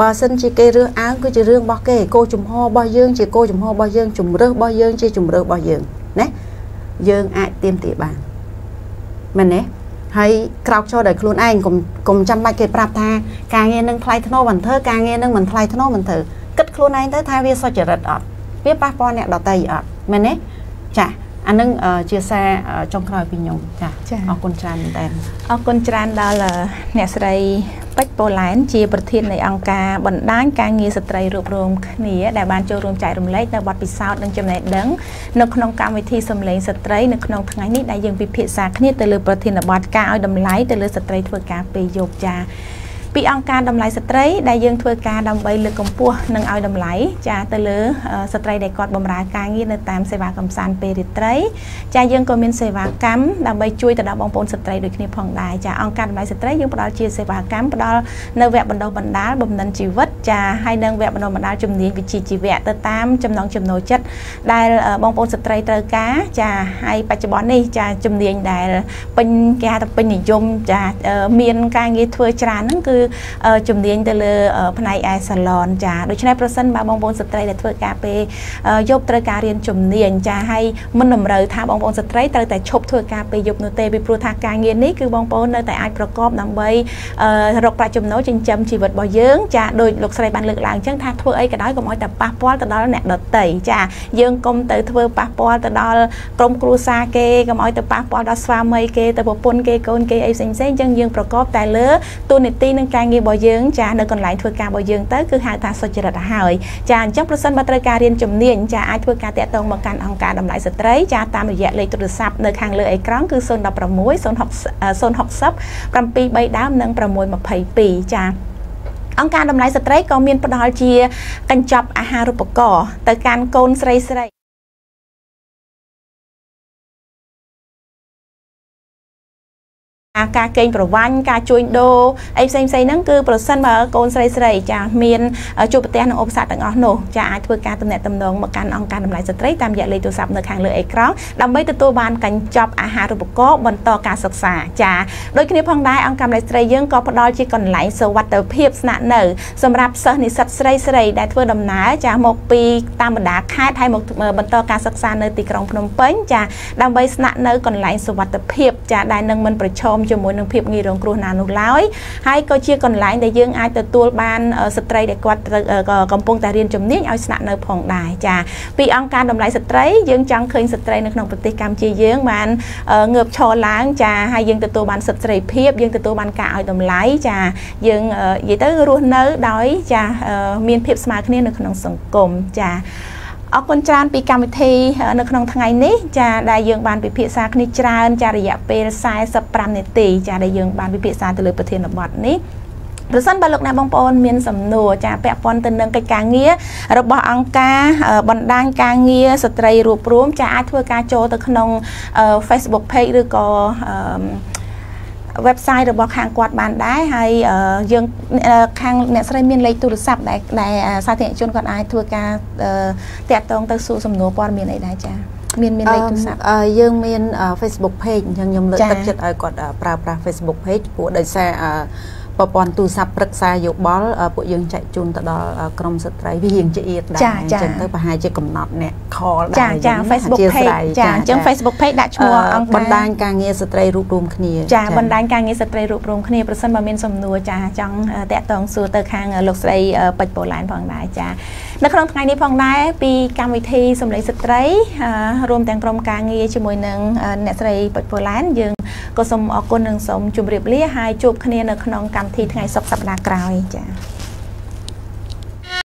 Speaker 7: បើសិនជាគេរើសអើងគឺជារឿងរបស់គេគោចំហរបស់យើងជាគោចំហរបស់យើងជំរើសរបស់យើងជាជំរើសរបស់យើងណាយើងអាចទៀមទាបានមែនទេហើយក្រោកឈរដោយខ្លួនឯងកុំកុំចាំបាច់គេប្រាប់ថាការងារនឹងថ្លៃថ្នូរមិនធ្វើការងារនឹងមិនថ្លៃថ្នូរមិនធ្វើគិតខ្លួនឯងទៅថាវាសុចរិតអត់វាប៉ះពាល់អ្នកដតីអត់មែនទេចា អានឹងជាសារចុងក្រោយពីខ្ញុំចាអរគុណច្រើនមែនតើ
Speaker 6: អរគុណច្រើនដល់អ្នកស្រីពេជ្រប៉ូឡែនជាប្រធាននៃអង្គការបណ្ដាញការងារស្ត្រីរួបរวมគ្នាដែលបានចូលរួមចែករំលែកនៅបទពិសោធន៍និងចំណេះដឹងនៅក្នុងកម្មវិធីសម្លេងស្ត្រីនៅក្នុងថ្ងៃនេះដែលយើងពិភាក្សាគ្នាទៅលើប្រធានបទការឲ្យតម្លៃទៅលើស្ត្រីធ្វើការពេលយប់ចា ពីអង្គការតម្លៃស្ត្រីដែលយើងធ្វើការដើម្បីលើកកម្ពស់និងឲ្យតម្លៃចាទៅលើស្ត្រីដែលគាត់បម្រើការងារនៅតាមសេវាកំសាន្តពេលរាត្រី ចាយើងក៏មានសេវាកម្មដើម្បីជួយទៅដល់បងប្អូនស្ត្រីដូចគ្នាផងដែរចាអង្គការតម្លៃស្ត្រីយើងផ្ដល់ជាសេវាកម្មផ្ដល់នៅវគ្គបណ្ដុះបណ្ដាលបំណិនជីវិតចាហើយនឹងវគ្គបណ្ដុះបណ្ដាលជំនាញវិជ្ជាជីវៈទៅតាមចំណងចំណូលចិត្តដែលបងប្អូនស្ត្រីត្រូវការចាហើយបច្ចុប្បន្ននេះចាជំនាញដែលពេញគេហៅថាពេញនិយមចាមានការងារធ្វើច្រើនហ្នឹងគឺជំនាញទៅលើផ្នែកឯសាឡនចាដូច្នេះប្រសិនបើបងប្អូនស្ត្រីដែលធ្វើការពេលយប់ត្រូវការរៀនជំនាញចាហើយមិនតម្រូវថាបងប្អូនស្ត្រីត្រូវតែឈប់ធ្វើការពេលយប់នោះទេពីព្រោះថាការងារនេះគឺបងប្អូននៅតែអាចប្រកបដើម្បីរកប្រាក់ចំណូលចិញ្ចឹមជីវិតរបស់យើងចាដោយលោកស្រីបានលើកឡើងអញ្ចឹងថាធ្វើអីក៏ដោយកុំឲ្យតែប៉ះពាល់ទៅដល់អ្នកដតីចាយើងកុំទៅធ្វើប៉ះពាល់ទៅដល់ក្រុមគ្រួសារគេកុំឲ្យទៅប៉ះពាល់ដល់ស្វាមីគេទៅប្រពន្ធគេកូនគេអីផ្សេងផ្សេងអញ្ចឹងយើងប្រកបតែលើទូនីតិនិងការងាររបស់យើងចានៅកន្លែងធ្វើការរបស់យើងទៅគឺហៅថាសុចរិតទៅហើយចាអញ្ចឹងប្រសិនបើត្រូវការរៀនជំនាញចាអាចធ្វើការតាក់ទងមកកាន់អង្គការតម្លៃស្ត្រីចាតាមរយៈលេខទូរស័ព្ទនៅខាងលើអេក្រង់គឺ016 060 060 7ដើមនិង622ចាអង្គការតម្លៃស្ត្រីក៏មានផ្ដល់ជាកញ្ចប់អាហារូបករណ៍ទៅកាន់កូនស្រីស្រី ការកេងប្រវ័ញ្ចការជួញដូរអីផ្សេងផ្សេងហ្នឹងគឺប្រសិនបើកូនស្រីស្រីចាមានជួបប្រទះនឹងឧបសគ្គទាំងអស់នោះចាអាចធ្វើការទំនាក់ទំនងមកកាន់អង្គការតម្លៃស្ត្រីតាមរយៈលេខទូរស័ព្ទនៅខាងលើអេក្រង់ដើម្បីទទួលបានកញ្ចប់អាហារូបករណ៍បន្តការសិក្សាចាដូចគ្នាផងដែរអង្គការតម្លៃស្ត្រីយើងក៏ផ្ដល់ជាកន្លែងសុវត្ថិភាពស្នាក់នៅសម្រាប់សិស្សនិស្សិតស្រីស្រីដែលធ្វើដំណើរចាមកពីតាមបណ្ដាខេត្តហើយមកបន្តការសិក្សានៅទីក្រុងភ្នំពេញចាដើម្បីស្នាក់នៅកន្លែងសុវត្ថិភាពចាដែលនឹងមិនប្រឈមជាមួយនឹងភាពងាយរងគ្រោះណានោះឡើយហើយក៏ជាកន្លែងដែលយើងអាចទទួលបានស្ត្រីដែលគាត់កំពុងតែរៀនជំនាញឲ្យស្នាក់នៅផងដែរចាពីអង្គការតម្លៃស្ត្រីយើងចង់ឃើញស្ត្រីនៅក្នុងប្រទេសកម្ពុជាយើងបានងើបឈរឡើងចាហើយយើងទទួលបានសិទ្ធិសេរីភាពយើងទទួលបានការឲ្យតម្លៃចាយើងនិយាយទៅរស់នៅដោយចាមានភាពស្មើគ្នានៅក្នុងសង្គមចា អរគុណច្រើនពីកម្មវិធីនៅក្នុងថ្ងៃនេះចាដែលយើងបានពិភាក្សាគ្នាច្រើនចារយៈពេល45នាទីចាដែលយើងបានពិភាក្សាទៅលើប្រធានបទនេះប្រសិនបើលោកអ្នកបងប្អូនមានសំណួរចាពាក់ព័ន្ធទៅនឹងកិច្ចការងាររបស់អង្គការអឺបណ្ដាញការងារស្ត្រីរួបរวมចាអាចធ្វើការចូលទៅក្នុងអឺ Facebook page ឬក៏អឺ website របស់ខាងគាត់បានដែរហើយអឺយើងអឺខាងអ្នកស្រីមានលេខទូរស័ព្ទដែលដែលសាធារណជនគាត់អាចធ្វើការអឺតាក់ទងទៅសួរសំណួរព័ត៌មានអីដែរចាមានមានលេខទូរស័ព្ទ
Speaker 7: អឺយើងមានអឺ Facebook page អញ្ចឹងខ្ញុំលើក
Speaker 6: ចា៎
Speaker 7: ទឹកចិត្តឲ្យគាត់អឺប្រើប្រាស់ Facebook page ព្រោះដោយសារអឺ ប្រព័ន្ធទូរស័ព្ទប្រឹក្សាយោបល់អឺពួកយើងចែកជូនទៅដល់អឺក្រុមស្ត្រីវារៀងជាអៀតដែរ
Speaker 6: ចា៎
Speaker 7: អញ្ ចា៎ ចឹងទៅប្រហែលជាកំណត់អ្នក call ដែរ
Speaker 6: ចាចា
Speaker 7: អញ្ចឹងណា
Speaker 6: Facebook
Speaker 7: អធិស្ឋា
Speaker 6: page
Speaker 7: យ
Speaker 6: ចាអញ្ចឹង Facebook page ដាក់ឈ្មោះអង្គការ
Speaker 7: បណ្ដាញការងារស្ត្រីរួបរวมគ្នា
Speaker 6: ចាបណ្ដាញការងារស្ត្រីរួបរวมគ្នាប្រសិនបើមានសំណួរចាចង់អឺតាក់ទងសួរទៅខាងអឺលោកស្រីអឺពេជ្រប៉ូឡែនផងដែរចានៅក្នុងថ្ងៃនេះផងដែរពីកម្មវិធីសម្លេងស្ត្រីអឺរួមទាំងក្រុមការងារជាមួយនឹងអឺអ្នកស្រីពេជ្រប៉ូឡែនយើងក៏សូមអរគុណនិងសូមជម្រាបលាហើយជួបគ្នានៅក្នុងកម្ម ម្មវិធីថ្ងៃសុក្រសប្តាហ៍ក្រោយចា